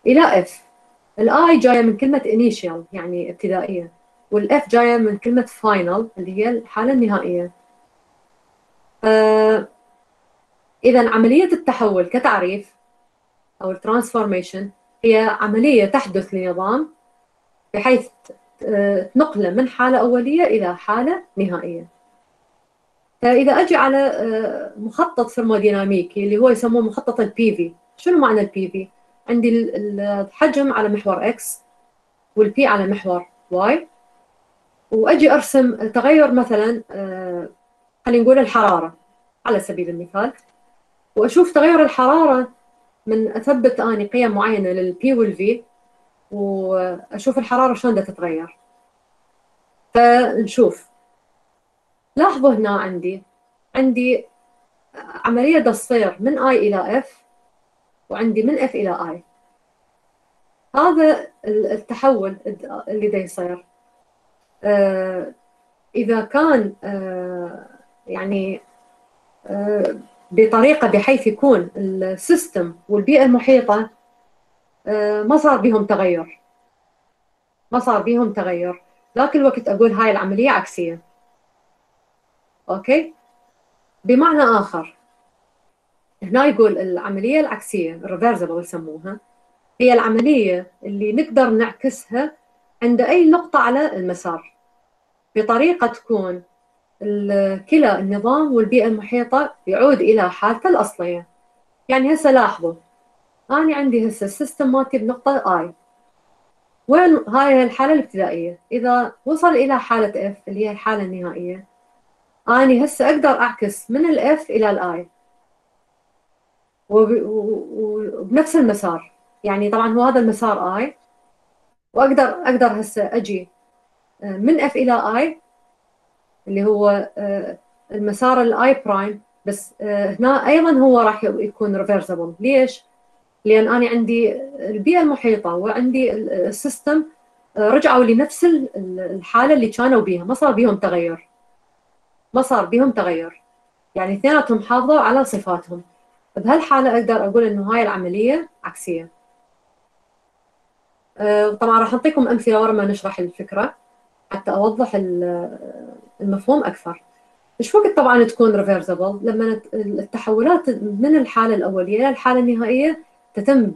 إلى f ال i جاية من كلمة initial يعني ابتدائية وال f جاية من كلمة final اللي هي الحالة النهائية. آه إذا عملية التحول كتعريف أو ال transformation هي عملية تحدث لنظام بحيث تنقله من حالة أولية إلى حالة نهائية. فإذا أجي على آه، مخطط ثرموديناميكي اللي هو يسموه مخطط ال PV شنو معنى ال PV عندي الحجم على محور X وال P على محور Y وأجي أرسم تغير مثلا آه، خلينا نقول الحرارة على سبيل المثال. وأشوف تغير الحرارة من أثبت أني قيم معينة لل P وال V وأشوف الحرارة شلون تتغير. فنشوف. لاحظوا هنا عندي عندي عملية تصير من i إلى f وعندي من f إلى i هذا التحول اللي دا يصير. آه، إذا كان آه، يعني آه، بطريقة بحيث يكون ال system والبيئة المحيطة ما صار بهم تغير. ما صار بهم تغير. لكن الوقت أقول هاي العملية عكسية. okay؟ بمعنى آخر هنا يقول العملية العكسية ال reversible يسموها هي العملية اللي نقدر نعكسها عند أي نقطة على المسار. بطريقة تكون كلا النظام والبيئة المحيطة يعود إلى حالته الأصلية. يعني هسه لاحظوا أنا عندي هسه ال system مالتي بنقطة i وين هاي الحالة الابتدائية؟ إذا وصل إلى حالة f اللي هي الحالة النهائية أنا هسه أقدر أعكس من ال f إلى ال i وبنفس المسار. يعني طبعا هو هذا المسار i واقدر أقدر هسه أجي آه، من f إلى i اللي هو آه، المسار ال i prime بس آه، هنا أيضا هو راح يكون reversible ليش؟ لأن أنا عندي البيئة المحيطة وعندي ال system رجعوا لنفس الحالة اللي كانوا بيها. ما صار بيهم تغير. ما صار بيهم تغير. يعني اثنيناتهم حافظوا على صفاتهم. بهالحالة أقدر أقول إنه هاي العملية عكسية. آه، طبعا راح أعطيكم أمثلة ورا ما نشرح الفكرة. حتى أوضح المفهوم أكثر. مش وقت طبعا تكون ريفرسبل لما التحولات من الحالة الأولية إلى الحالة النهائية تتم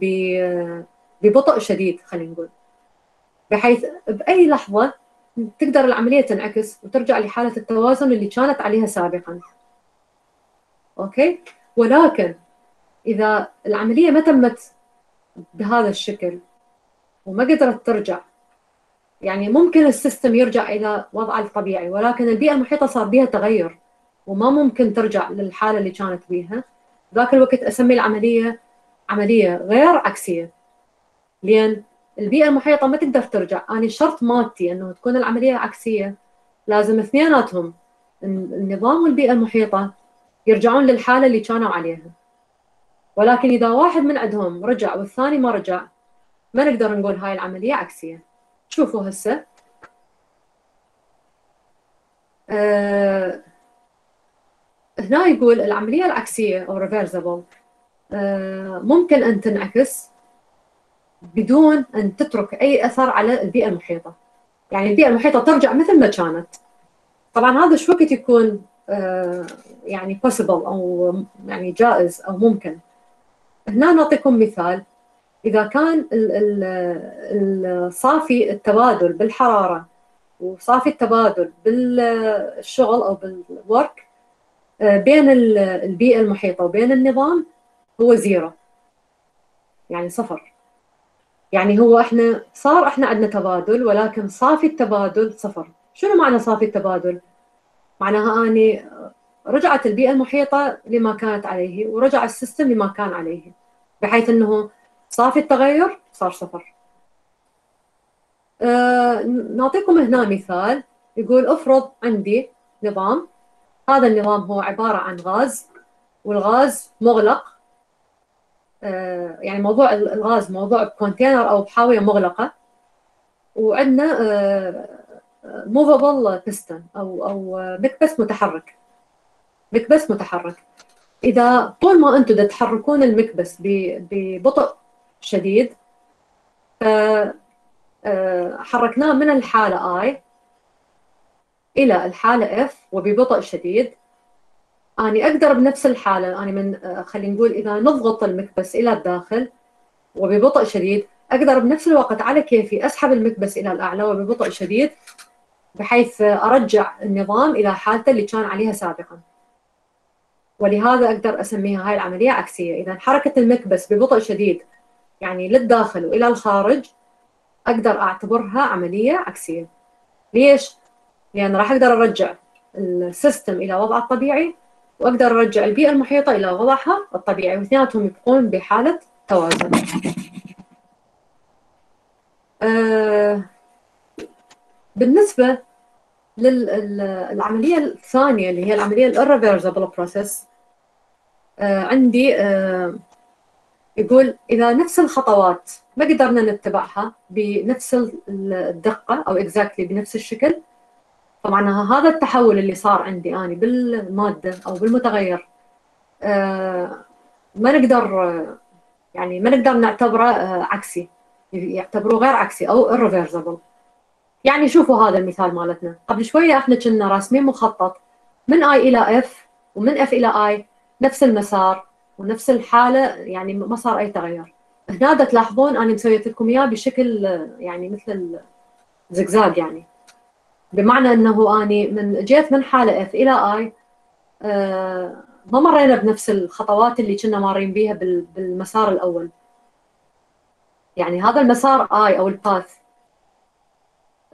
ببطء شديد خلينا نقول. بحيث بأي لحظة تقدر العملية تنعكس وترجع لحالة التوازن اللي كانت عليها سابقا. okay؟ ولكن إذا العملية ما تمت بهذا الشكل وما قدرت ترجع يعني ممكن ال system يرجع إلى وضعه الطبيعي ولكن البيئة المحيطة صار بها تغير وما ممكن ترجع للحالة اللي كانت بيها. ذاك الوقت أسمي العملية عملية غير عكسية. لأن البيئة المحيطة ما تقدر ترجع. أنا شرط مالتي أنه تكون العملية عكسية. لازم اثنيناتهم النظام والبيئة المحيطة يرجعون للحالة اللي كانوا عليها. ولكن إذا واحد من عندهم رجع والثاني ما رجع ما نقدر نقول هاي العملية عكسية. شوفوا هسه. آه هنا يقول العملية العكسية أو reversible. آه ممكن أن تنعكس بدون أن تترك أي أثر على البيئة المحيطة. يعني البيئة المحيطة ترجع مثل ما كانت. طبعا هذا شو وقت يكون آه يعني possible أو يعني جائز أو ممكن. هنا نعطيكم مثال. إذا كان الصافي التبادل بالحرارة وصافي التبادل بالشغل أو بال work آه، بين البيئة المحيطة وبين النظام هو zero. يعني صفر. يعني هو إحنا صار إحنا عندنا تبادل ولكن صافي التبادل صفر. شنو معنى صافي التبادل؟ معناها أني رجعت البيئة المحيطة لما كانت عليه ورجع ال system لما كان عليه بحيث صافي التغير؟ صار صفر. آه نعطيكم هنا مثال. يقول افرض عندي نظام. هذا النظام هو عبارة عن غاز والغاز مغلق. آه يعني موضوع الغاز موضوع بكونتينر أو بحاوية مغلقة. وعندنا موفابل آه بيستن أو أو مكبس متحرك. مكبس متحرك. إذا طول ما أنتم تحركون المكبس ببطء شديد. آه، حركناه من الحالة I إلى الحالة F وببطء شديد. أنا أقدر بنفس الحالة أنا من آه، خلينا نقول إذا نضغط المكبس إلى الداخل وببطء شديد أقدر بنفس الوقت على كيفي أسحب المكبس إلى الأعلى وببطء شديد بحيث أرجع النظام إلى حالته اللي كان عليها سابقاً. ولهذا أقدر أسميها هاي العملية عكسية. إذا حركة المكبس ببطء شديد يعني للداخل وإلى الخارج أقدر أعتبرها عملية عكسية ليش؟ لأن راح أقدر أرجع السيستم إلى وضعه الطبيعي وأقدر أرجع البيئة المحيطة إلى وضعها الطبيعي واثنيناتهم يبقون بحالة توازن آه بالنسبة للعملية الثانية اللي هي العملية الirreversible process آه عندي آه يقول إذا نفس الخطوات ما قدرنا نتبعها بنفس الدقة أو exactly بنفس الشكل طبعا هذا التحول اللي صار عندي أنا بالمادة أو بالمتغير آه ما نقدر يعني ما نقدر نعتبره آه عكسي يعتبروه غير عكسي أو irreversible. يعني شوفوا هذا المثال مالتنا. قبل شوية إحنا كنا راسمين مخطط من i إلى f ومن f إلى i نفس المسار ونفس الحالة يعني ما صار أي تغير. هنا تلاحظون أنا مسويت لكم إياه بشكل يعني مثل زقزاق يعني. بمعنى إنه أني من جيت من حالة f إلى i آه ما مرينا بنفس الخطوات اللي كنا مارين بيها بالمسار الأول. يعني هذا المسار i أو ال path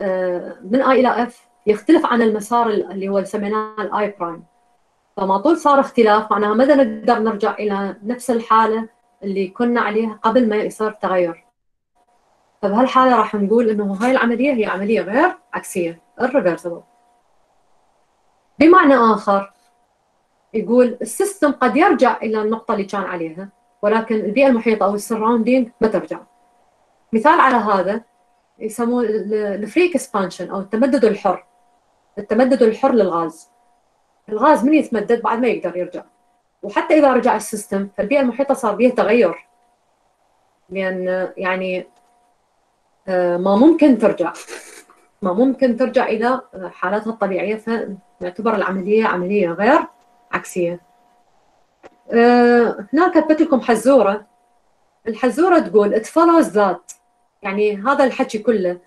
آه من i إلى f يختلف عن المسار اللي هو سميناه ال i prime فما طول صار اختلاف. معناها ما دا نقدر نرجع إلى نفس الحالة اللي كنا عليها قبل ما يصير تغير فبهالحالة راح نقول إنه هاي العملية هي عملية غير عكسية irreversible. بمعنى آخر يقول ال system قد يرجع إلى النقطة اللي كان عليها ولكن البيئة المحيطة أو ال surrounding ما ترجع. مثال على هذا يسموه ال free expansion أو التمدد الحر. التمدد الحر للغاز. الغاز من يتمدد بعد ما يقدر يرجع. وحتى إذا رجع ال system فالبيئة المحيطة صار بيها تغير. لأن يعني آه، ما ممكن ترجع. ما ممكن ترجع إلى حالتها الطبيعية فنعتبر العملية عملية غير عكسية. آه، هنا كتبت لكم حزورة. الحزورة تقول it follows that يعني هذا الحكي كله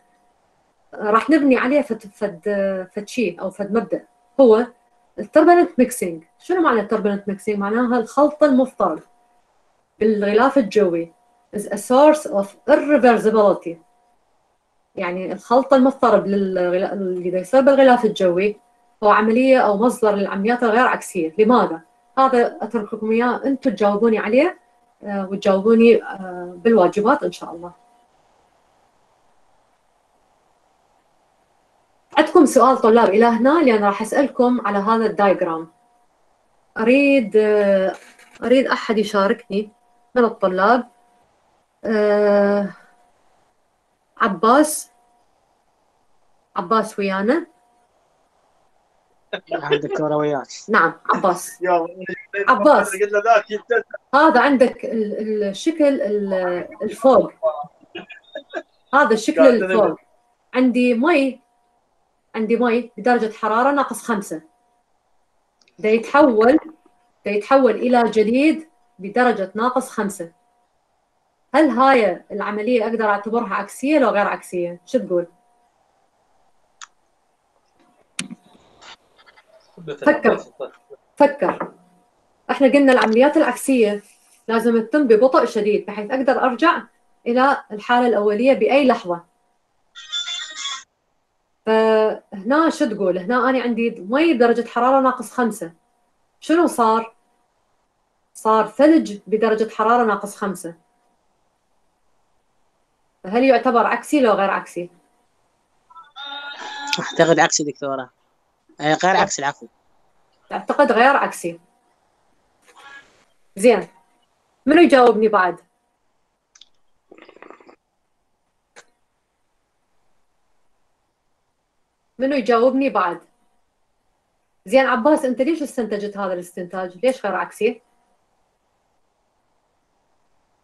راح نبني عليه فد فد فد شيء أو فد مبدأ. هو ال turbulent mixing. شنو معنى ال turbulent mixing؟ معناها الخلط المضطرب بالغلاف الجوي. Is a source of irreversibility. يعني الخلط المضطرب اللي يصير بالغلاف الجوي هو عملية أو مصدر للعمليات الغير عكسية. لماذا؟ هذا أترك لكم إياه أنتم تجاوبوني عليه آه، وتجاوبوني آه، بالواجبات إن شاء الله. عندكم سؤال طلاب إلى هنا؟ لأن راح أسألكم على هذا الدايجرام. أريد أريد أحد يشاركني. من الطلاب أه عباس. عباس ويانا. نعم دكتورة وياك. نعم عباس. [LAUGHS] عباس. هذا عندك الشكل الفوق. هذا الشكل الفوق. عندي مي. عندي مي بدرجة حرارة ناقص خمسة. ده يتحول ده يتحول إلى جليد بدرجة ناقص خمسة. هل هاي العملية أقدر أعتبرها عكسية لو غير عكسية؟ شو تقول؟ فكر. فكر. إحنا قلنا العمليات العكسية لازم تتم ببطء شديد بحيث أقدر أرجع إلى الحالة الأولية بأي لحظة. فهنا شو تقول؟ هنا أنا عندي مي بدرجة حرارة ناقص خمسة. شنو صار؟ صار ثلج بدرجة حرارة ناقص خمسة. فهل يعتبر عكسي لو غير عكسي؟ أعتقد عكسي دكتورة. آه، غير عكسي العفو. أعتقد غير عكسي. زين. منو يجاوبني بعد؟ منو يجاوبني بعد؟ زين عباس انت ليش استنتجت هذا الاستنتاج؟ ليش غير عكسي؟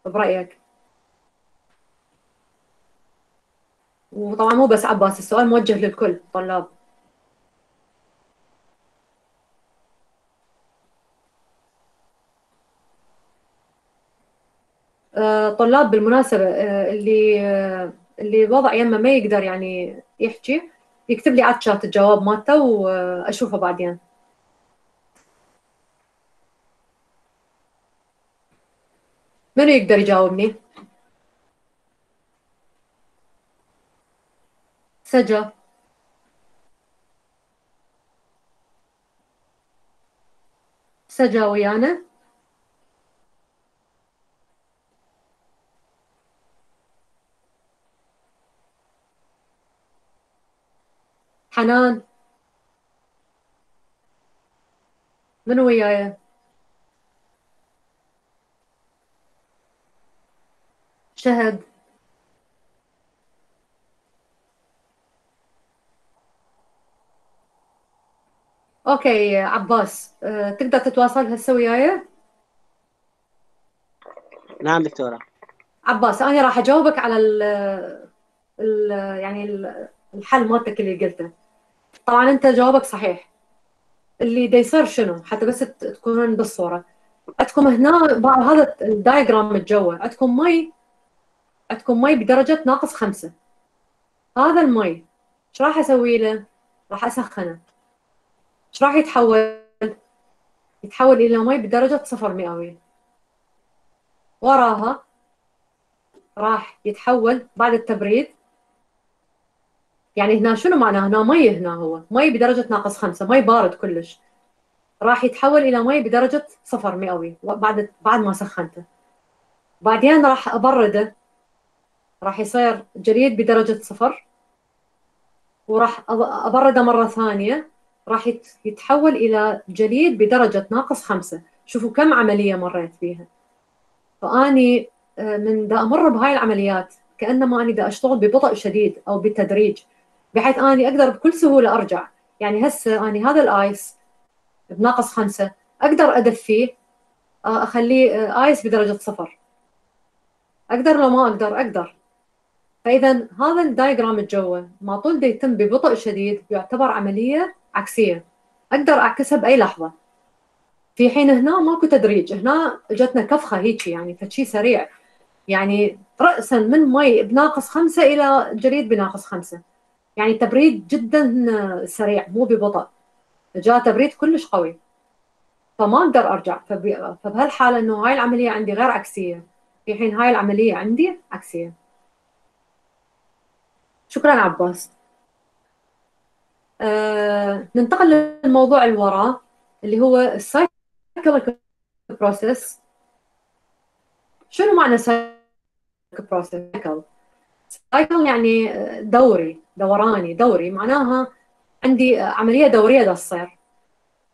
برأيك؟ وطبعا مو بس عباس السؤال موجه للكل طلاب. آه، طلاب بالمناسبة آه، اللي آه، اللي وضع يمه ما يقدر يعني يحكي. يكتب لي شات الجواب مالته وأشوفه بعدين. منو يقدر يجاوبني؟ سجا سجا ويانا. حنان. منو وياي شهد. أوكي عباس أه، تقدر تتواصل هسه وياي نعم دكتورة. عباس أنا راح أجاوبك على ال ال يعني الحل مالتك اللي قلته. طبعا أنت جوابك صحيح. اللي دا يصير شنو؟ حتى بس تكونون بالصورة. عندكم هنا هذا ال diagram الجوا عندكم مي عندكم مي بدرجة ناقص خمسة. هذا المي إيش راح أسوي له؟ راح أسخنه. إيش راح يتحول؟ يتحول إلى مي بدرجة صفر مئوية. وراها راح يتحول بعد التبريد يعني هنا شنو معناه هنا؟ مي هنا هو. مي بدرجة ناقص خمسة. مي بارد كلش. راح يتحول إلى مي بدرجة صفر مئوي. بعد بعد ما سخنته. بعدين راح أبرده. راح يصير جليد بدرجة صفر. وراح أبرده مرة ثانية. راح يتحول إلى جليد بدرجة ناقص خمسة. شوفوا كم عملية مريت فيها فأني آه، من دا أمر بهاي العمليات كأنما أني دا أشتغل ببطء شديد أو بالتدريج بحيث أني أقدر بكل سهولة أرجع. يعني هسه أني هذا الآيس بناقص خمسة أقدر أدفيه آه، أخليه آه، آيس بدرجة صفر. أقدر لو ما أقدر أقدر. فإذا هذا الدايجرام الجوة ما طول دا يتم ببطء شديد يعتبر عملية عكسية. أقدر أعكسها بأي لحظة. في حين هنا ماكو تدريج. هنا اجتنا كفخة هيك يعني فشي سريع. يعني راسا من مي بناقص خمسة إلى جليد بناقص خمسة. يعني تبريد جدا سريع مو ببطء. جاء تبريد كلش قوي. فما أقدر أرجع. فبهالحالة إنه هاي العملية عندي غير عكسية. في حين هاي العملية عندي عكسية. شكرا عباس. أه ننتقل للموضوع اللي وراه اللي هو cyclic process. شنو معنى cyclic process cycle يعني دوري. دوراني دوري. معناها عندي عملية دورية دا تصير.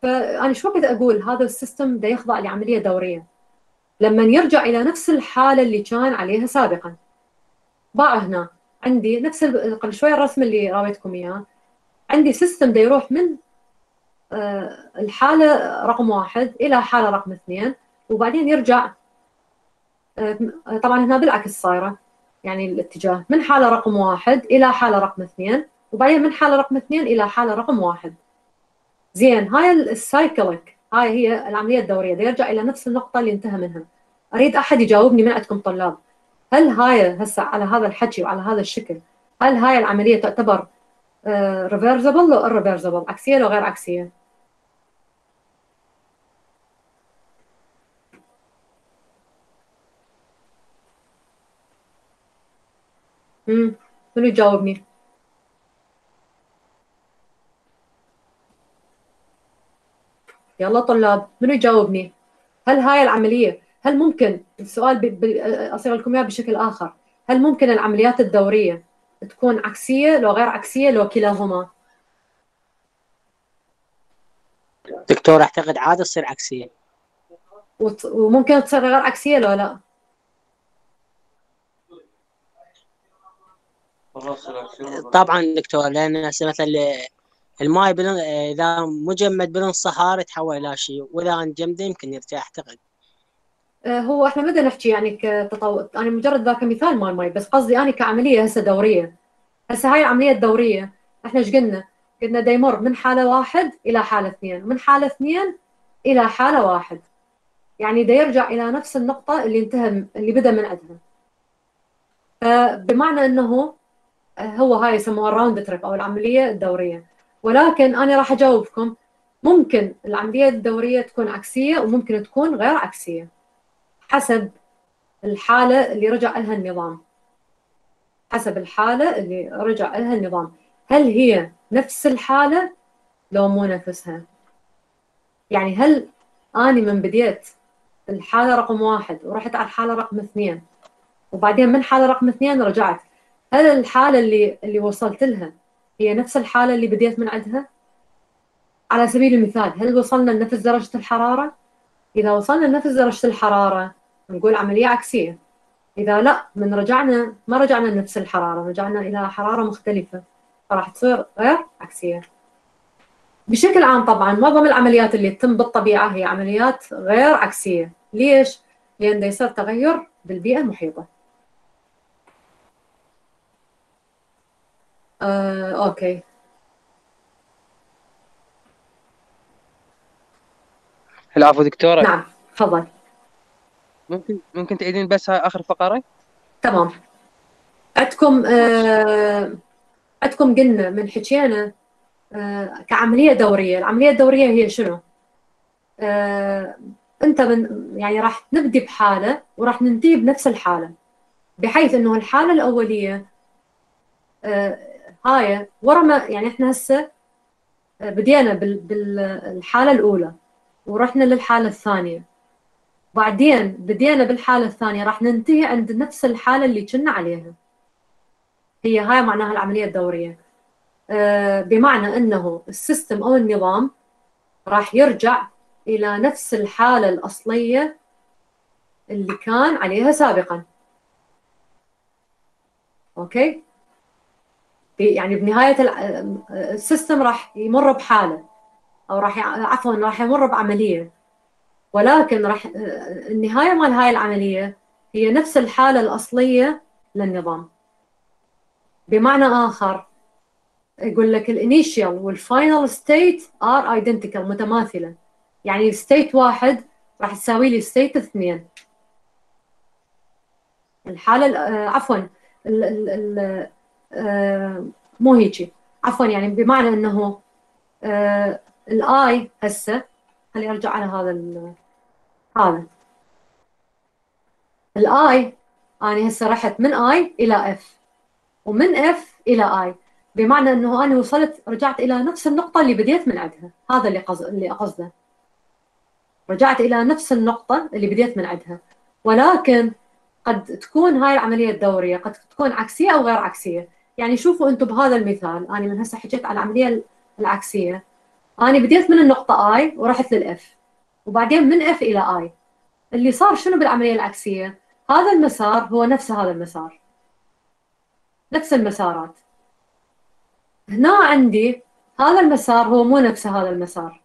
فأنا شو وقت أقول؟ هذا السيستم دا يخضع لعملية دورية. لما يرجع إلى نفس الحالة اللي كان عليها سابقا. باع هنا. عندي نفس قبل شوي الرسم اللي راويتكم إياه. عندي system دا يروح من آه، الحالة رقم واحد إلى حالة رقم اثنين وبعدين يرجع آه، طبعا هنا بالعكس صايرة. يعني الاتجاه. من حالة رقم واحد إلى حالة رقم اثنين وبعدين من حالة رقم اثنين إلى حالة رقم واحد. زين هاي ال cyclic هاي هي العملية الدورية. ده يرجع إلى نفس النقطة اللي انتهى منها. أريد أحد يجاوبني من عندكم طلاب؟ هل هاي هسه على هذا الحكي وعلى هذا الشكل هل هاي العملية تعتبر ريفرزبل لو irreversible عكسية لو غير عكسية. امم منو يجاوبني يلا طلاب منو يجاوبني؟ هل هاي العملية هل ممكن السؤال ب... ب... أصيغ لكم إياه بشكل آخر. هل ممكن العمليات الدورية تكون عكسية لو غير عكسية لو كلاهما؟ دكتور أعتقد عادة تصير عكسية. وت... وممكن تصير غير عكسية لو لا؟ طبعا دكتور لأن مثلا الماي بلون إذا مجمد بلون صهار يتحول إلى شيء وإذا انجمد يمكن يرجع أعتقد. آه، هو إحنا ما نحكي يعني كتطور أنا مجرد ذاك مثال مال ماي بس قصدي أنا كعملية هسه دورية. هسه هاي العملية الدوريه إحنا إيش قلنا؟ قلنا دا يمر من حالة واحد إلى حالة اثنين ومن حالة اثنين إلى حالة واحد. يعني دا يرجع إلى نفس النقطة اللي انتهى اللي بدأ من عندها فبمعنى إنه هو هاي يسموها ال round trip أو العملية الدورية. ولكن أنا راح أجاوبكم. ممكن العملية الدورية تكون عكسية وممكن تكون غير عكسية حسب الحالة اللي رجع لها النظام. حسب الحالة اللي رجع لها النظام. هل هي نفس الحالة؟ لو مو نفسها. يعني هل أني من بديت الحالة رقم واحد ورحت على الحالة رقم اثنين وبعدين من حالة رقم اثنين رجعت هل الحالة اللي اللي وصلت لها هي نفس الحالة اللي بديت من عندها؟ على سبيل المثال هل وصلنا لنفس درجة الحرارة؟ إذا وصلنا لنفس درجة الحرارة نقول عملية عكسية إذا لا من رجعنا ما رجعنا لنفس الحرارة رجعنا إلى حرارة مختلفة فراح تصير غير عكسية بشكل عام طبعا معظم العمليات اللي تتم بالطبيعة هي عمليات غير عكسية ليش؟ لأن يصير تغير بالبيئة المحيطة آه، أوكي. العفو دكتورة. نعم تفضل. ممكن ممكن تعيدين بس هاي آخر فقرة؟ تمام. عندكم آه عندكم قلنا من حكينا آه، كعملية دورية. العملية الدورية هي شنو؟ آه، أنت من يعني راح نبدي بحالة وراح ننتهي بنفس الحالة بحيث إنه الحالة الأولية آه، هاي ورا ما يعني إحنا هسه بدينا بالحالة الأولى ورحنا للحالة الثانية. بعدين بدينا بالحالة الثانية راح ننتهي عند نفس الحالة اللي كنا عليها. هي هاي معناها العملية الدورية. آه، بمعنى إنه ال system أو النظام راح يرجع إلى نفس الحالة الأصلية اللي كان عليها سابقا. okay؟ يعني بنهاية ال system راح يمر بحالة أو راح عفوا راح يمر بعملية. ولكن راح النهاية مال هاي العملية هي نفس الحالة الأصلية للنظام. بمعنى آخر يقول لك ال initial و ال final state are identical متماثلة. يعني state واحد راح تساوي لي state اثنين. الحالة عفوا مو هيجي. عفوا يعني بمعنى إنه آه، ال i هسه خليني أرجع على هذا هذا. ال i أنا هسه رحت من i إلى f ومن f إلى i بمعنى إنه أنا وصلت رجعت إلى نفس النقطة اللي بديت من عندها. هذا اللي قصد اللي قصده. رجعت إلى نفس النقطة اللي بديت من عندها. ولكن قد تكون هاي العملية الدورية قد تكون عكسية أو غير عكسية. يعني شوفوا أنتم بهذا المثال. أنا من هسه حكيت على العملية العكسية. أنا بديت من النقطة i ورحت لل f وبعدين من f إلى i اللي صار شنو بالعملية العكسية؟ هذا المسار هو نفس هذا المسار. نفس المسارات. هنا عندي هذا المسار هو مو نفس هذا المسار.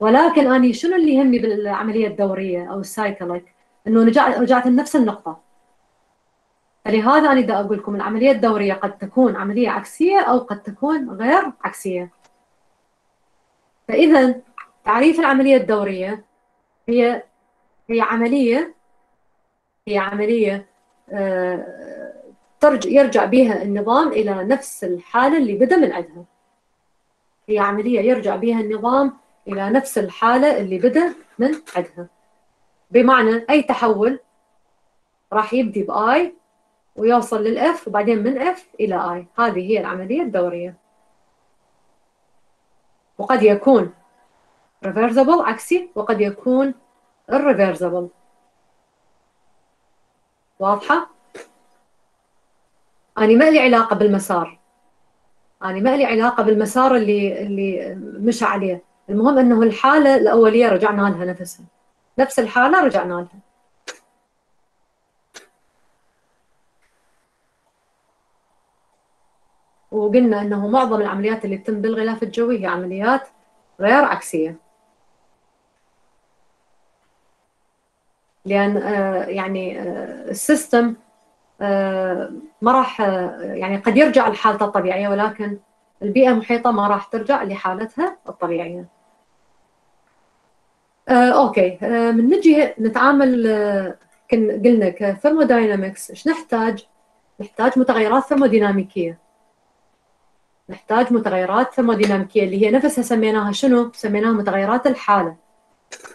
ولكن اني شنو اللي يهمني بالعملية الدورية أو ال cyclic إنه رجعت رجعت لنفس النقطة. فلهذا أنا دا أقول لكم العملية الدورية قد تكون عملية عكسية أو قد تكون غير عكسية. فإذا تعريف العملية الدورية هي هي عملية هي عملية آه ترجع يرجع بها النظام إلى نفس الحالة اللي بدأ من عندها. هي عملية يرجع بها النظام إلى نفس الحالة اللي بدأ من عندها. بمعنى أي تحول راح يبدي بآي ويوصل للإف وبعدين من إف إلى آي هذه هي العملية الدورية. وقد يكون reversible عكسي وقد يكون irreversible. واضحة؟ أنا ما لي علاقة بالمسار. أنا ما لي علاقة بالمسار اللي اللي مشى عليه. المهم أنه الحالة الأولية رجعنا لها نفسها. نفس الحالة رجعنا لها. وقلنا أنه معظم العمليات اللي تتم بالغلاف الجوي هي عمليات غير عكسية لأن آه، يعني آه، ال system آه، ما راح يعني قد يرجع لحالته الطبيعية ولكن البيئة المحيطه ما راح ترجع لحالتها الطبيعية. okay من نجي نتعامل قلنا ك thermodynamics إيش نحتاج؟ نحتاج متغيرات ثرموديناميكيه. نحتاج متغيرات ثرموديناميكية اللي هي نفسها سميناها شنو؟ سميناها متغيرات الحالة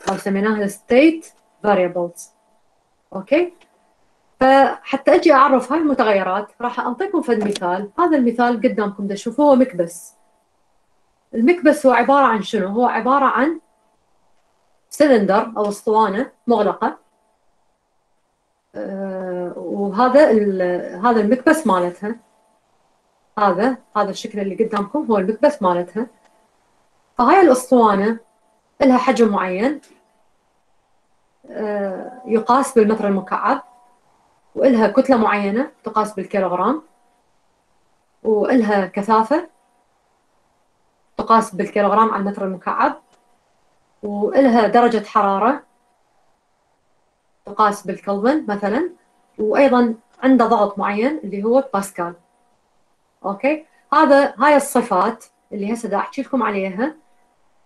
أو سميناها state variables. okay؟ فحتى أجي أعرف هاي المتغيرات راح أعطيكم فد مثال هذا المثال قدامكم تشوفوه هو مكبس المكبس هو عبارة عن شنو هو عبارة عن سلندر أو أسطوانة مغلقة أه وهذا هذا المكبس مالتها هذا هذا الشكل اللي قدامكم هو المكبس مالتها. فهاي الأسطوانة لها حجم معين أه يقاس بالمتر المكعب وإلها كتلة معينة تقاس بالكيلوغرام وإلها كثافة تقاس بالكيلوغرام على المتر المكعب وإلها درجة حرارة تقاس بالكلفن مثلا وأيضا عنده ضغط معين اللي هو باسكال. okay؟ هذا هاي الصفات اللي هسه دا أحكي لكم عليها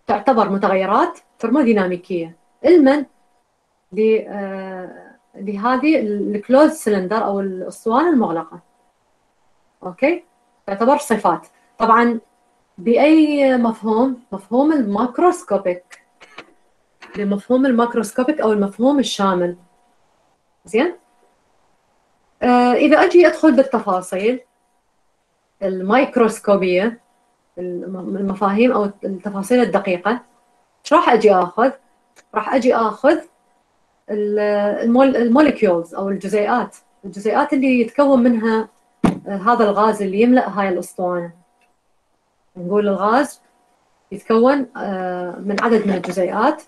تعتبر متغيرات ثرموديناميكية علما لهذه ال closed cylinder أو الاسطوانه المغلقة. okay؟ تعتبر صفات. طبعا بأي مفهوم؟ مفهوم ال macroscopic. بمفهوم ال macroscopic أو المفهوم الشامل. زين؟ آه إذا أجي أدخل بالتفاصيل الميكروسكوبية المفاهيم أو التفاصيل الدقيقة. إيش راح أجي آخذ؟ راح أجي آخذ ال molecules أو الجزيئات. الجزيئات اللي يتكون منها آه، هذا الغاز اللي يملأ هاي الأسطوانة. نقول الغاز يتكون آه، من عدد من الجزيئات.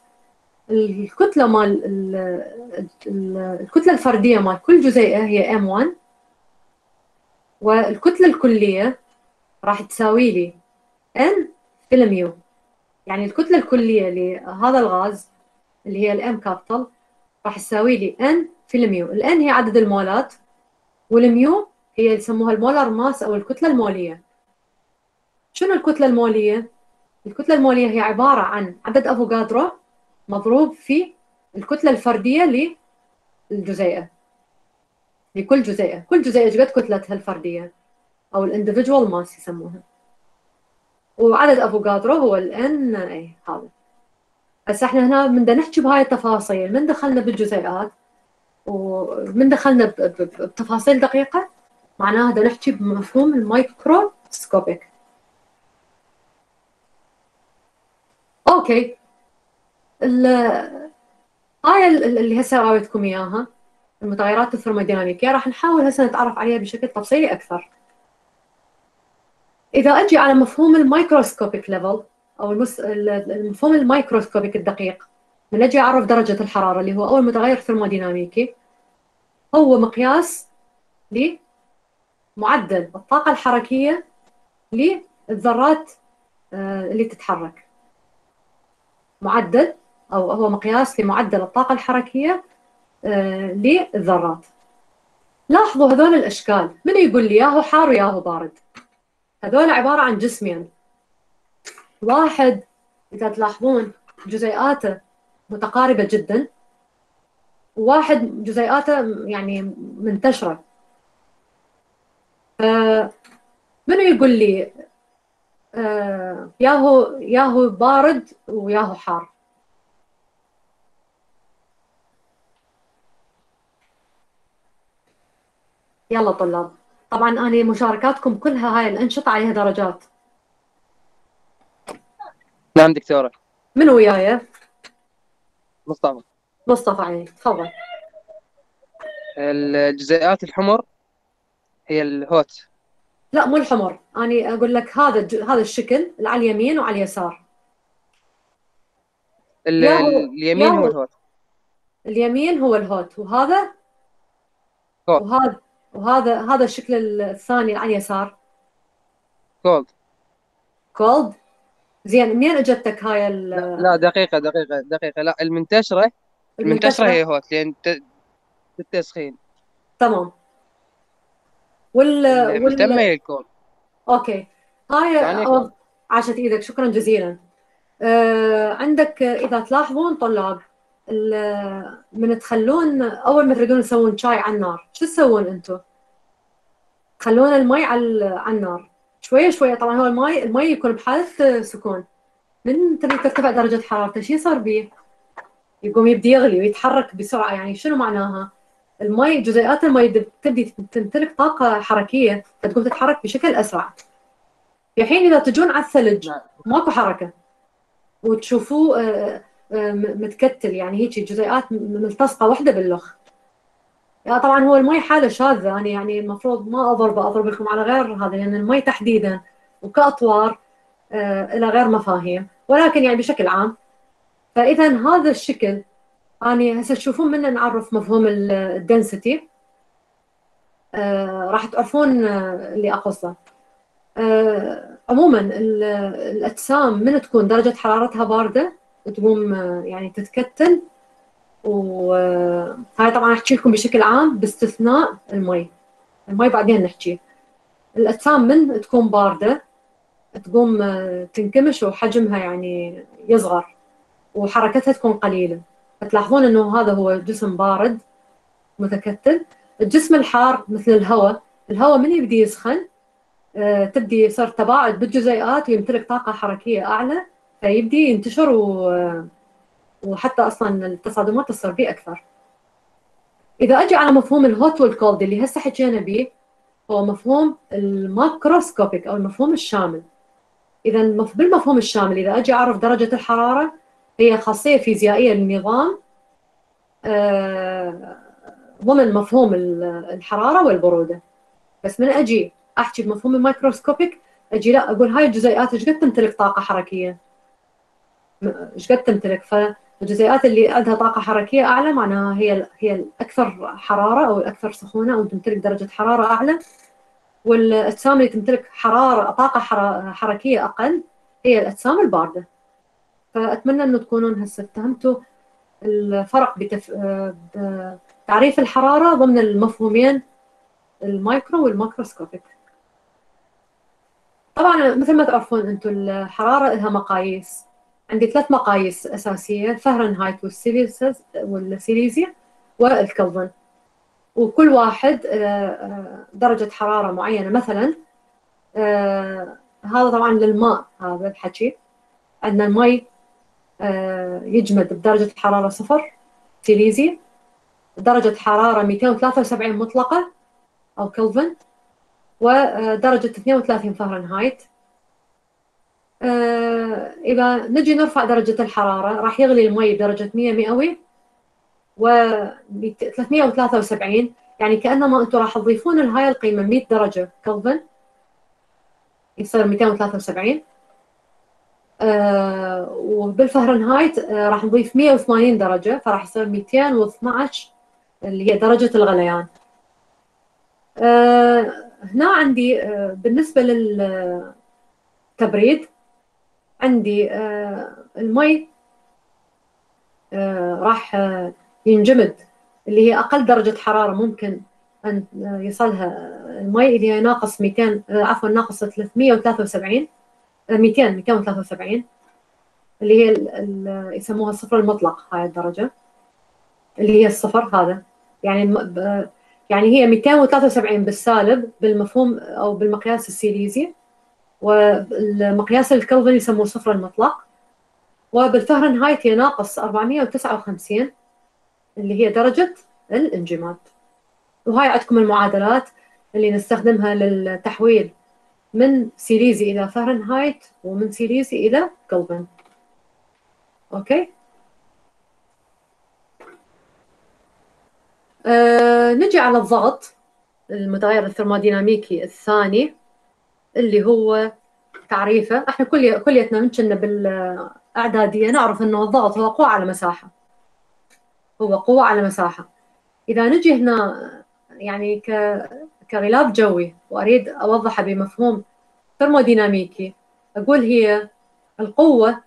الكتلة مال الكتلة الفردية مال كل جزيئة هي M1 والكتلة الكلية راح تساوي لي N في الميو يعني الكتلة الكلية لهذا الغاز اللي هي ال M capital راح تساوي لي N في ال mu ال N هي عدد المولات و ال mu هي يسموها ال molar mass أو الكتلة المولية. شنو الكتلة المولية؟ الكتلة المولية هي عبارة عن عدد افوغادرو مضروب في الكتلة الفردية للجزيئة. لكل جزيئة كل جزيئة قد كتلتها الفردية أو ال individual mass يسموها. وعدد افوغادرو هو الان اي هذا. بس إحنا هنا من نحكي بهاي التفاصيل من دخلنا بالجزيئات؟ ومن دخلنا بتفاصيل دقيقة؟ معناها بدنا نحكي بمفهوم ال microscopic. أوكي. هاي اللي هسه راويتكم إياها. المتغيرات الثرموديناميكية راح نحاول هسه نتعرف عليها بشكل تفصيلي أكثر. إذا أجي على مفهوم ال microscopic level أو المفهوم ال microscopic الدقيق من أجي أعرف درجة الحرارة اللي هو أول متغير ثرموديناميكي هو مقياس لمعدل الطاقة الحركية للذرات آه، اللي تتحرك. معدل أو هو مقياس لمعدل الطاقة الحركية آه، للذرات لاحظوا هذول الأشكال. من يقول لي ياهو حار وياهو بارد هذول عبارة عن جسمين. واحد إذا تلاحظون جزيئاته متقاربة جدا. وواحد جزيئاته يعني منتشرة. منو يقول لي آه، ياهو ياهو بارد وياهو حار يلا طلاب. طبعا أنا مشاركاتكم كلها هاي الأنشطة عليها درجات. نعم دكتورة. من وياي؟ مصطفى. مصطفى عيني تفضل. الجزيئات الحمر هي الهوت. لا مو الحمر. أنا أقول لك هذا هذا الشكل اللي على اليمين وعلى اليسار. اليمين هو الهوت. اليمين هو الهوت. وهذا؟ كولد. وهذا وهذا هذا الشكل الثاني على اليسار كولد كولد زين منين أجتك هاي ال لا دقيقة دقيقة دقيقة. لا المنتشرة المنتشرة هي هوت لأن بالتسخين تمام. وال وال هي الكول. أوكي. هاي يعني عاشت إيدك. شكرا جزيلا. آه عندك إذا تلاحظون طلاب من تخلون أول ما تريدون تسوون شاي على النار شو تسوون أنتم؟ تخلون المي على النار. شوية شوية طبعا هو المي المي يكون بحالة سكون. من ترتفع درجة حرارته شو يصير به؟ يقوم يبدي يغلي ويتحرك بسرعة. يعني شنو معناها؟ المي جزيئات المي تبدي تمتلك طاقة حركية فتقوم تتحرك بشكل أسرع. في حين إذا تجون على الثلج ماكو حركة. وتشوفوه آه، آه، متكتل. يعني هيك جزيئات ملتصقة واحدة باللخ. يعني طبعا هو المي حالة شاذة أنا يعني المفروض ما اضرب أضرب لكم على غير هذا لأن يعني المي تحديدا وكأطوار آه إلى غير مفاهيم. ولكن يعني بشكل عام فاذا هذا الشكل اني هسه تشوفون منه نعرف مفهوم الدنسيتي. آه راح تعرفون آه اللي أقصده. آه عموما الأجسام من تكون؟ درجة حرارتها باردة تقوم آه، يعني تتكتل. وهاي طبعا أحكي لكم بشكل عام باستثناء المي. المي بعدين نحكي. الاجسام من تكون باردة تقوم آه، تنكمش وحجمها يعني يصغر وحركتها تكون قليلة. فتلاحظون إنه هذا هو جسم بارد متكتل. الجسم الحار مثل الهواء الهواء من يبدي يسخن؟ آه، تبدي يصير تباعد بالجزيئات ويمتلك طاقة حركية أعلى فيبدي ينتشر و... وحتى أصلا التصادمات تصير به أكثر. إذا أجي على مفهوم ال hot وال cold اللي هسه حكينا به هو مفهوم ال macroscopic أو المفهوم الشامل. إذا بالمفهوم الشامل إذا أجي أعرف درجة الحرارة هي خاصية فيزيائية للنظام آه، ضمن مفهوم الحرارة والبرودة. بس من أجي أحكي بمفهوم الميكروسكوبيك أجي لا أقول هاي الجزيئات إيش قد تمتلك طاقة حركية؟ إيش قد تمتلك؟ فالجزيئات اللي عندها طاقة حركية أعلى معناها هي هي الأكثر حرارة أو الأكثر سخونة أو تمتلك درجة حرارة أعلى. والأجسام اللي تمتلك حرارة طاقة حركية أقل هي الأجسام الباردة. فأتمنى أنه تكونون هسه فهمتوا الفرق بتف... بتعريف الحرارة ضمن المفهومين ال micro وال macroscopic طبعا مثل ما تعرفون أنتم الحرارة لها مقاييس. عندي ثلاث مقاييس أساسية فهرنهايت والسيليزيا والكلفن. وكل واحد آه، آه، درجة حرارة معينة مثلا آه، هذا طبعا للماء هذا الحكي. عندنا المي يجمد بدرجة حرارة صفر سيليزي درجة حرارة 273 مطلقة أو كلفن. ودرجة 32 فهرنهايت إذا نجي نرفع درجة الحرارة راح يغلي المي بدرجة 100 مئوي و 373 يعني كأنما أنتم راح تضيفون لهاي القيمة 100 درجة كلفن يصير 273 آه وبالفهرنهايت آه راح نضيف 180 درجة فراح يصير 212 اللي هي درجة الغليان. آه هنا عندي آه بالنسبة للتبريد عندي آه المي آه راح آه ينجمد اللي هي أقل درجة حرارة ممكن أن يصلها المي اللي هي ناقص 200 عفوا ناقص 373 200 273 اللي هي يسموها الصفر المطلق هاي الدرجة اللي هي الصفر هذا. يعني يعني هي 273 بالسالب بالمفهوم أو بالمقياس السيليزي. والمقياس الكلفن يسموه صفر المطلق. وبالفهرنهايت هي ناقص 459 اللي هي درجة الانجماد. وهاي عندكم المعادلات اللي نستخدمها للتحويل من سيليزي إلى فهرنهايت ومن سيليزي إلى كلفن أوكي؟ آه نجي على الضغط المتغير الثرموديناميكي الثاني. اللي هو تعريفه. إحنا كل كليتنا من كنا بالأعدادية نعرف إنه الضغط هو قوة على مساحة. هو قوة على مساحة. إذا نجي هنا يعني ك... كغلاف جوي وأريد أوضحه بمفهوم ثرموديناميكي أقول هي القوة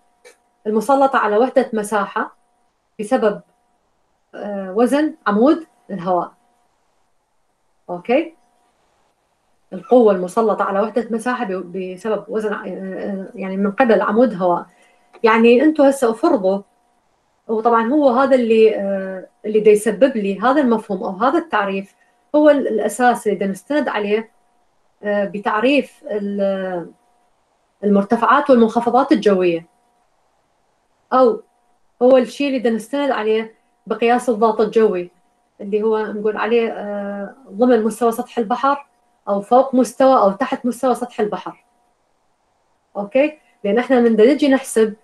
المسلطة على وحدة مساحة بسبب آه، وزن عمود الهواء. أوكي؟ القوة المسلطة على وحدة مساحة بسبب وزن آه، يعني من قبل عمود هواء. يعني أنتم هسه أفرضوا وطبعا هو هذا اللي آه، اللي دا يسبب لي هذا المفهوم أو هذا التعريف هو الأساس اللي نستند عليه آه، بتعريف المرتفعات والمنخفضات الجوية. أو هو الشيء اللي نستند عليه بقياس الضغط الجوي اللي هو نقول عليه آه، ضمن مستوى سطح البحر. أو فوق مستوى أو تحت مستوى سطح البحر. أوكي؟ لأن إحنا من نجي نحسب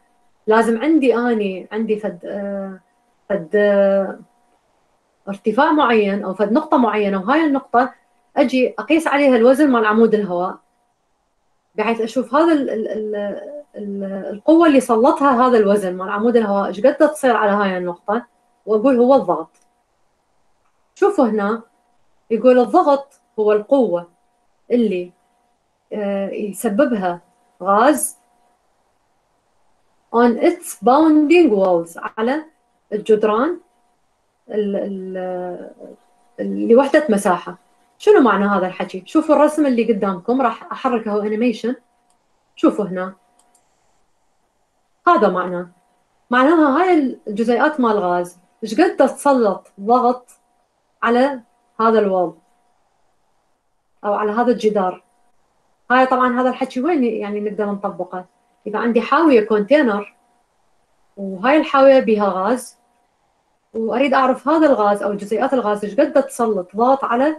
لازم عندي أني عندي فد فد ارتفاع معين أو فد نقطة معينة وهاي النقطة أجي أقيس عليها الوزن مال عمود الهواء بحيث أشوف هذا ال ال ال القوة اللي سلطها هذا الوزن مال عمود الهواء إيش قد تصير على هاي النقطة؟ وأقول هو الضغط. شوفوا هنا يقول الضغط هو القوة. اللي آه، يسببها غاز on its bounding walls على الجدران لوحدة مساحة. شنو معنى هذا الحكي؟ شوفوا الرسم اللي قدامكم راح أحركه انيميشن شوفوا هنا. هذا معناه. معناها هاي الجزيئات مال الغاز إيش قد تسلط ضغط على هذا الوال؟ أو على هذا الجدار. هاي طبعا هذا الحكي وين يعني نقدر نطبقه؟ إذا عندي حاوية كونتينر وهاي الحاوية بها غاز وأريد أعرف هذا الغاز أو جزيئات الغاز إيش قد تسلط ضغط على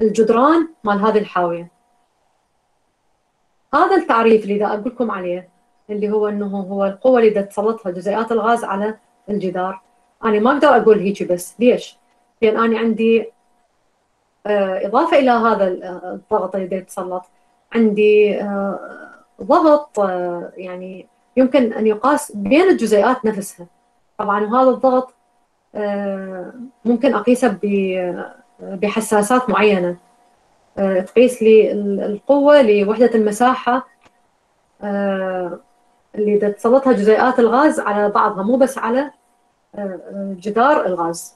الجدران مال هذه الحاوية. هذا التعريف اللي دا أقول لكم عليه اللي هو إنه هو القوة اللي دا تسلطها جزيئات الغاز على الجدار. أنا ما أقدر أقول هيك بس. ليش؟ لأن أنا عندي آه، إضافة إلى هذا الضغط اللي دا يتسلط. عندي آه، ضغط آه، يعني يمكن أن يقاس بين الجزيئات نفسها. طبعا وهذا الضغط ممكن أقيسه بحساسات معينة. تقيس لي القوة لوحدة المساحة اللي تسلطها جزيئات الغاز على بعضها مو بس على جدار الغاز.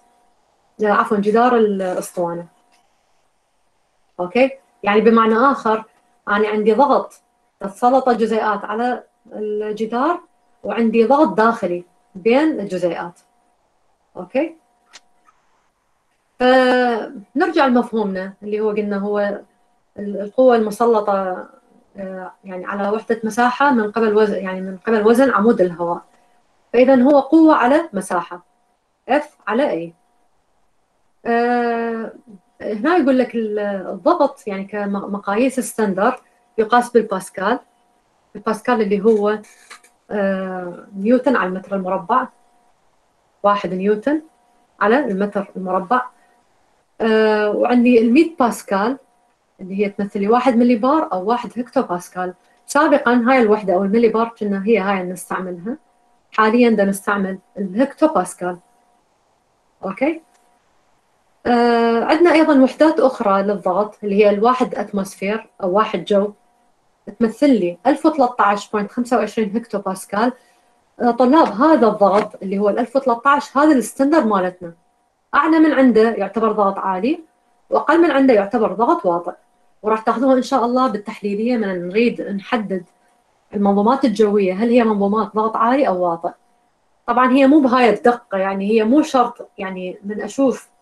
عفوا جدار الأسطوانة. أوكي؟ يعني بمعنى آخر أنا عندي ضغط تتسلط الجزيئات على الجدار وعندي ضغط داخلي بين الجزيئات. أوكي؟ فنرجع لمفهومنا اللي هو قلنا هو القوة المسلطة آه، يعني على وحدة مساحة من قبل وزن يعني من قبل وزن عمود الهواء. فإذا هو قوة على مساحة. F على A. آه، هنا يقول لك الضغط يعني كمقاييس ستاندرد يقاس بالباسكال الباسكال اللي هو آه، نيوتن على المتر المربع واحد نيوتن على المتر المربع. آه، وعندي ال 100 باسكال اللي هي تمثل لي 1 ملي بار أو 1 هكتو باسكال سابقا هاي الوحدة أو الملي بار كنا هي هاي اللي نستعملها. حاليا بدنا نستعمل الهكتو باسكال أوكي؟ آه عندنا أيضا وحدات أخرى للضغط اللي هي الواحد اتموسفير أو واحد جو. تمثل لي 1013.25 هكتو باسكال آه طلاب هذا الضغط اللي هو ال 1013 هذا الستاندرد مالتنا. أعلى من عنده يعتبر ضغط عالي وأقل من عنده يعتبر ضغط واطئ. وراح تاخذوها إن شاء الله بالتحليلية من نريد نحدد المنظومات الجوية هل هي منظومات ضغط عالي أو واطئ. طبعا هي مو بهاي الدقة يعني هي مو شرط يعني من أشوف آه،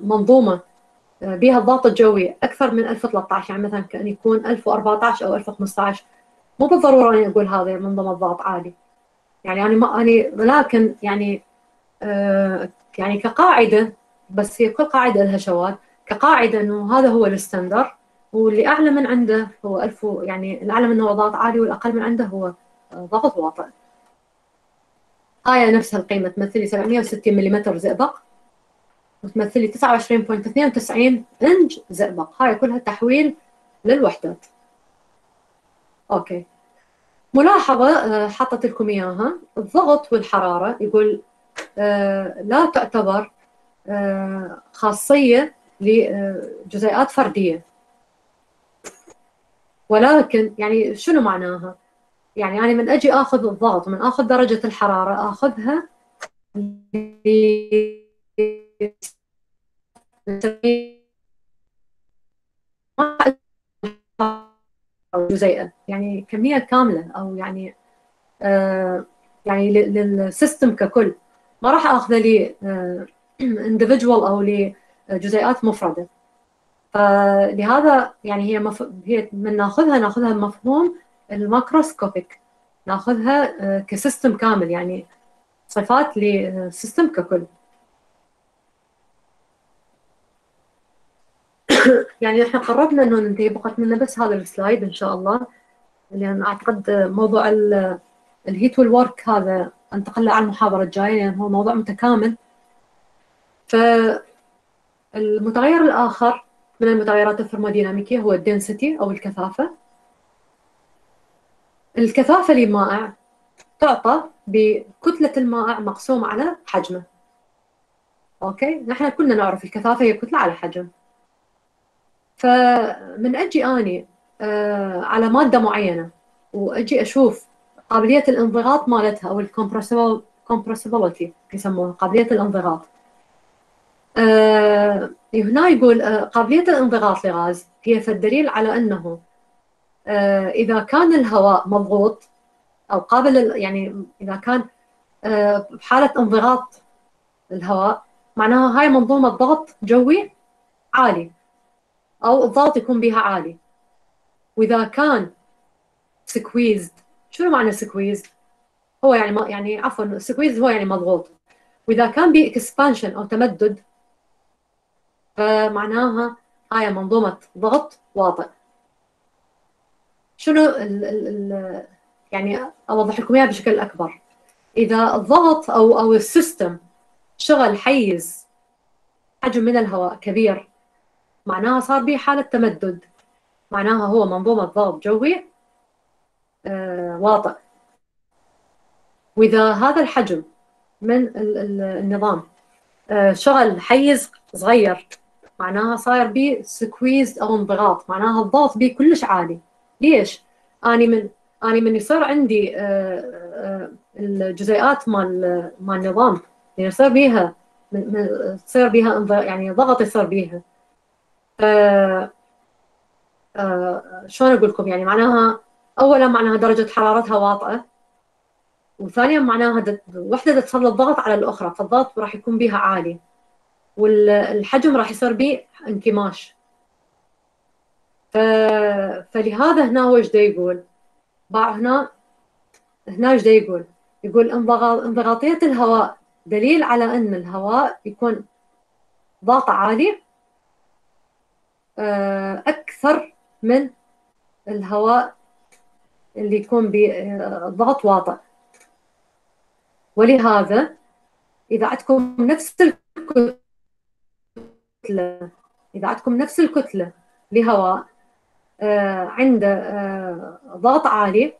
منظومة آه، بها الضغط الجوي أكثر من 1013 يعني مثلا كأن يكون 1014 أو 1015 مو بالضرورة اني أقول هذه منظومه ضغط عالي يعني أنا ما أنا لكن يعني آه يعني كقاعدة بس هي كل قاعدة لها شواذ. كقاعدة إنه هذا هو ال standard واللي أعلى من عنده هو 1000 يعني الأعلى منه هو ضغط عالي والأقل من عنده هو ضغط واطئ. هاي نفس القيمة تمثل لي 760 ملم زئبق. وتمثل لي 29.92 إنج زئبق هاي كلها تحويل للوحدات. أوكي. ملاحظة آه، حطت لكم إياها. الضغط والحرارة يقول آه، لا تعتبر آه، خاصية لجزيئات فردية. ولكن يعني شنو معناها؟ يعني أنا من أجي آخذ الضغط من آخذ درجة الحرارة آخذها جزيئة يعني كمية كاملة أو يعني آه يعني لل system ككل. ما راح اخذه لي individual أو لجزيئات مفردة. فلهذا يعني هي مف... هي من ناخذها ناخذها بمفهوم ال macroscopic ناخذها آه، ك system كامل يعني صفات ل system ككل. [LAUGHS] يعني إحنا قربنا إنه ننتهي بقت لنا بس هذا ال slide إن شاء الله. لأن أعتقد موضوع ال heat وال work هذا انتقل على المحاضرة الجاية لأن هو موضوع متكامل. فالمتغير الآخر من المتغيرات الثرموديناميكية هو ال density أو الكثافة. الكثافة للمائع تعطى بكتلة المائع مقسوم على حجمه. أوكي؟ نحن كلنا نعرف الكثافة هي كتلة على حجم. فمن أجي أني آه على مادة معينة وأجي أشوف قابلية الانضغاط مالتها أو ال compressibility يسموها قابلية الانضغاط. آه هنا يقول آه قابلية الانضغاط لغاز هي فالدليل على أنه آه إذا كان الهواء مضغوط أو قابل يعني إذا كان آه بحالة انضغاط الهواء معناها هاي منظومة ضغط جوي عالي. أو الضغط يكون بها عالي. وإذا كان squeezed شنو معنى squeezed هو يعني ما يعني عفوا squeeze هو يعني مضغوط. وإذا كان ب expansion أو تمدد فمعناها هاي منظومة ضغط واطئ شنو ال ال يعني أوضح لكم إياها بشكل أكبر. إذا الضغط أو أو السيستم شغل حيز حجم من الهواء كبير معناها صار به حالة تمدد. معناها هو منظومة ضغط جوي آه واطئ. وإذا هذا الحجم من النظام آه شغل حيز صغير معناها صاير به سكويز أو انضغاط. معناها الضغط به كلش عالي. ليش؟ اني من اني من يصير عندي آه، الجزيئات مال مال النظام يعني يصير بيها تصير بيها يعني ضغط يصير بيها. ف آه، شلون أقول لكم يعني معناها اولا معناها درجة حرارتها واطئة وثانيا معناها وحدة تسلط ضغط على الأخرى فالضغط راح يكون بيها عالي والحجم راح يصير به انكماش. ف... فلهذا هنا هو إيش يقول؟ هنا هنا إيش يقول؟ يقول انضغاطية الهواء دليل على أن الهواء يكون ضغط عالي آه، أكثر من الهواء اللي يكون بضغط واطئ ولهذا إذا عندكم نفس الكتلة إذا عندكم نفس الكتلة لهواء آه، عنده آه، ضغط عالي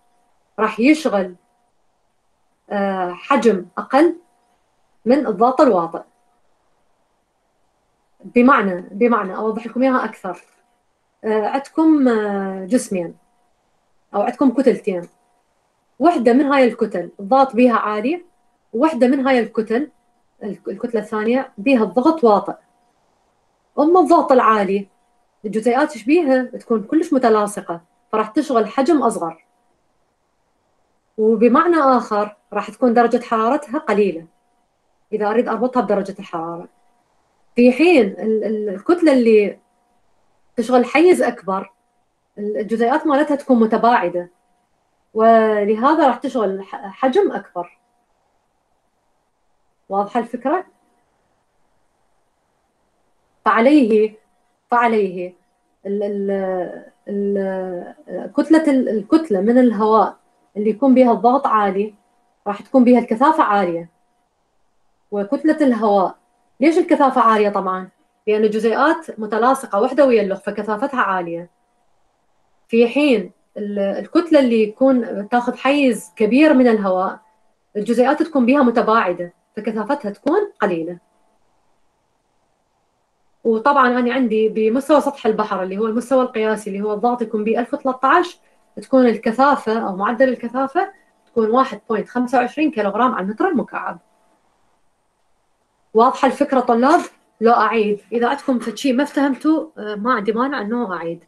راح يشغل آه، حجم أقل من الضغط الواطئ بمعنى بمعنى أوضح لكم إياها أكثر. عندكم جسمين أو عندكم كتلتين. واحدة من هاي الكتل الضغط بها عالي وواحدة من هاي الكتل الكتلة الثانية بها الضغط واطئ. أما الضغط العالي الجزيئات إيش بيها؟ تكون كلش متلاصقة فراح تشغل حجم أصغر. وبمعنى آخر راح تكون درجة حرارتها قليلة. إذا أريد أربطها بدرجة الحرارة. في حين الكتلة اللي تشغل حيز أكبر الجزيئات مالتها تكون متباعدة ولهذا راح تشغل حجم أكبر واضحة الفكرة؟ فعليه فعليه كتلة الكتلة من الهواء اللي يكون بها الضغط عالي راح تكون بها الكثافة عالية وكتلة الهواء ليش الكثافة عالية طبعا؟ لأن الجزيئات متلاصقة واحدة ويا الأخرى فكثافتها عالية في حين الكتلة اللي يكون تاخذ حيز كبير من الهواء الجزيئات تكون بها متباعدة فكثافتها تكون قليلة وطبعا أنا عندي بمستوى سطح البحر اللي هو المستوى القياسي اللي هو الضغط يكون ب 1013 تكون الكثافة أو معدل الكثافة تكون 1.25 كيلوغرام على المتر المكعب. واضحة الفكرة طلاب؟ لو أعيد إذا عندكم شيء ما افتهمتوا آه، ما عندي مانع إنه أعيد.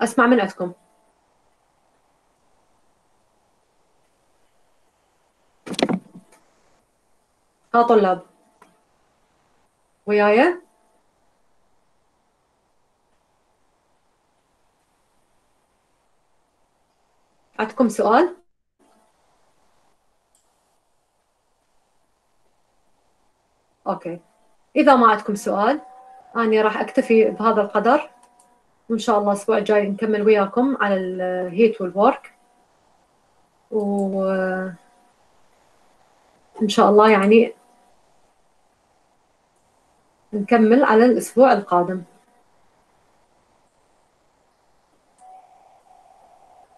أسمع من عندكم. ها طلاب وياي عندكم سؤال okay. إذا ما عندكم سؤال أني راح أكتفي بهذا القدر. وان شاء الله الأسبوع الجاي نكمل وياكم على ال heat وال work إن شاء الله يعني نكمل على الأسبوع القادم.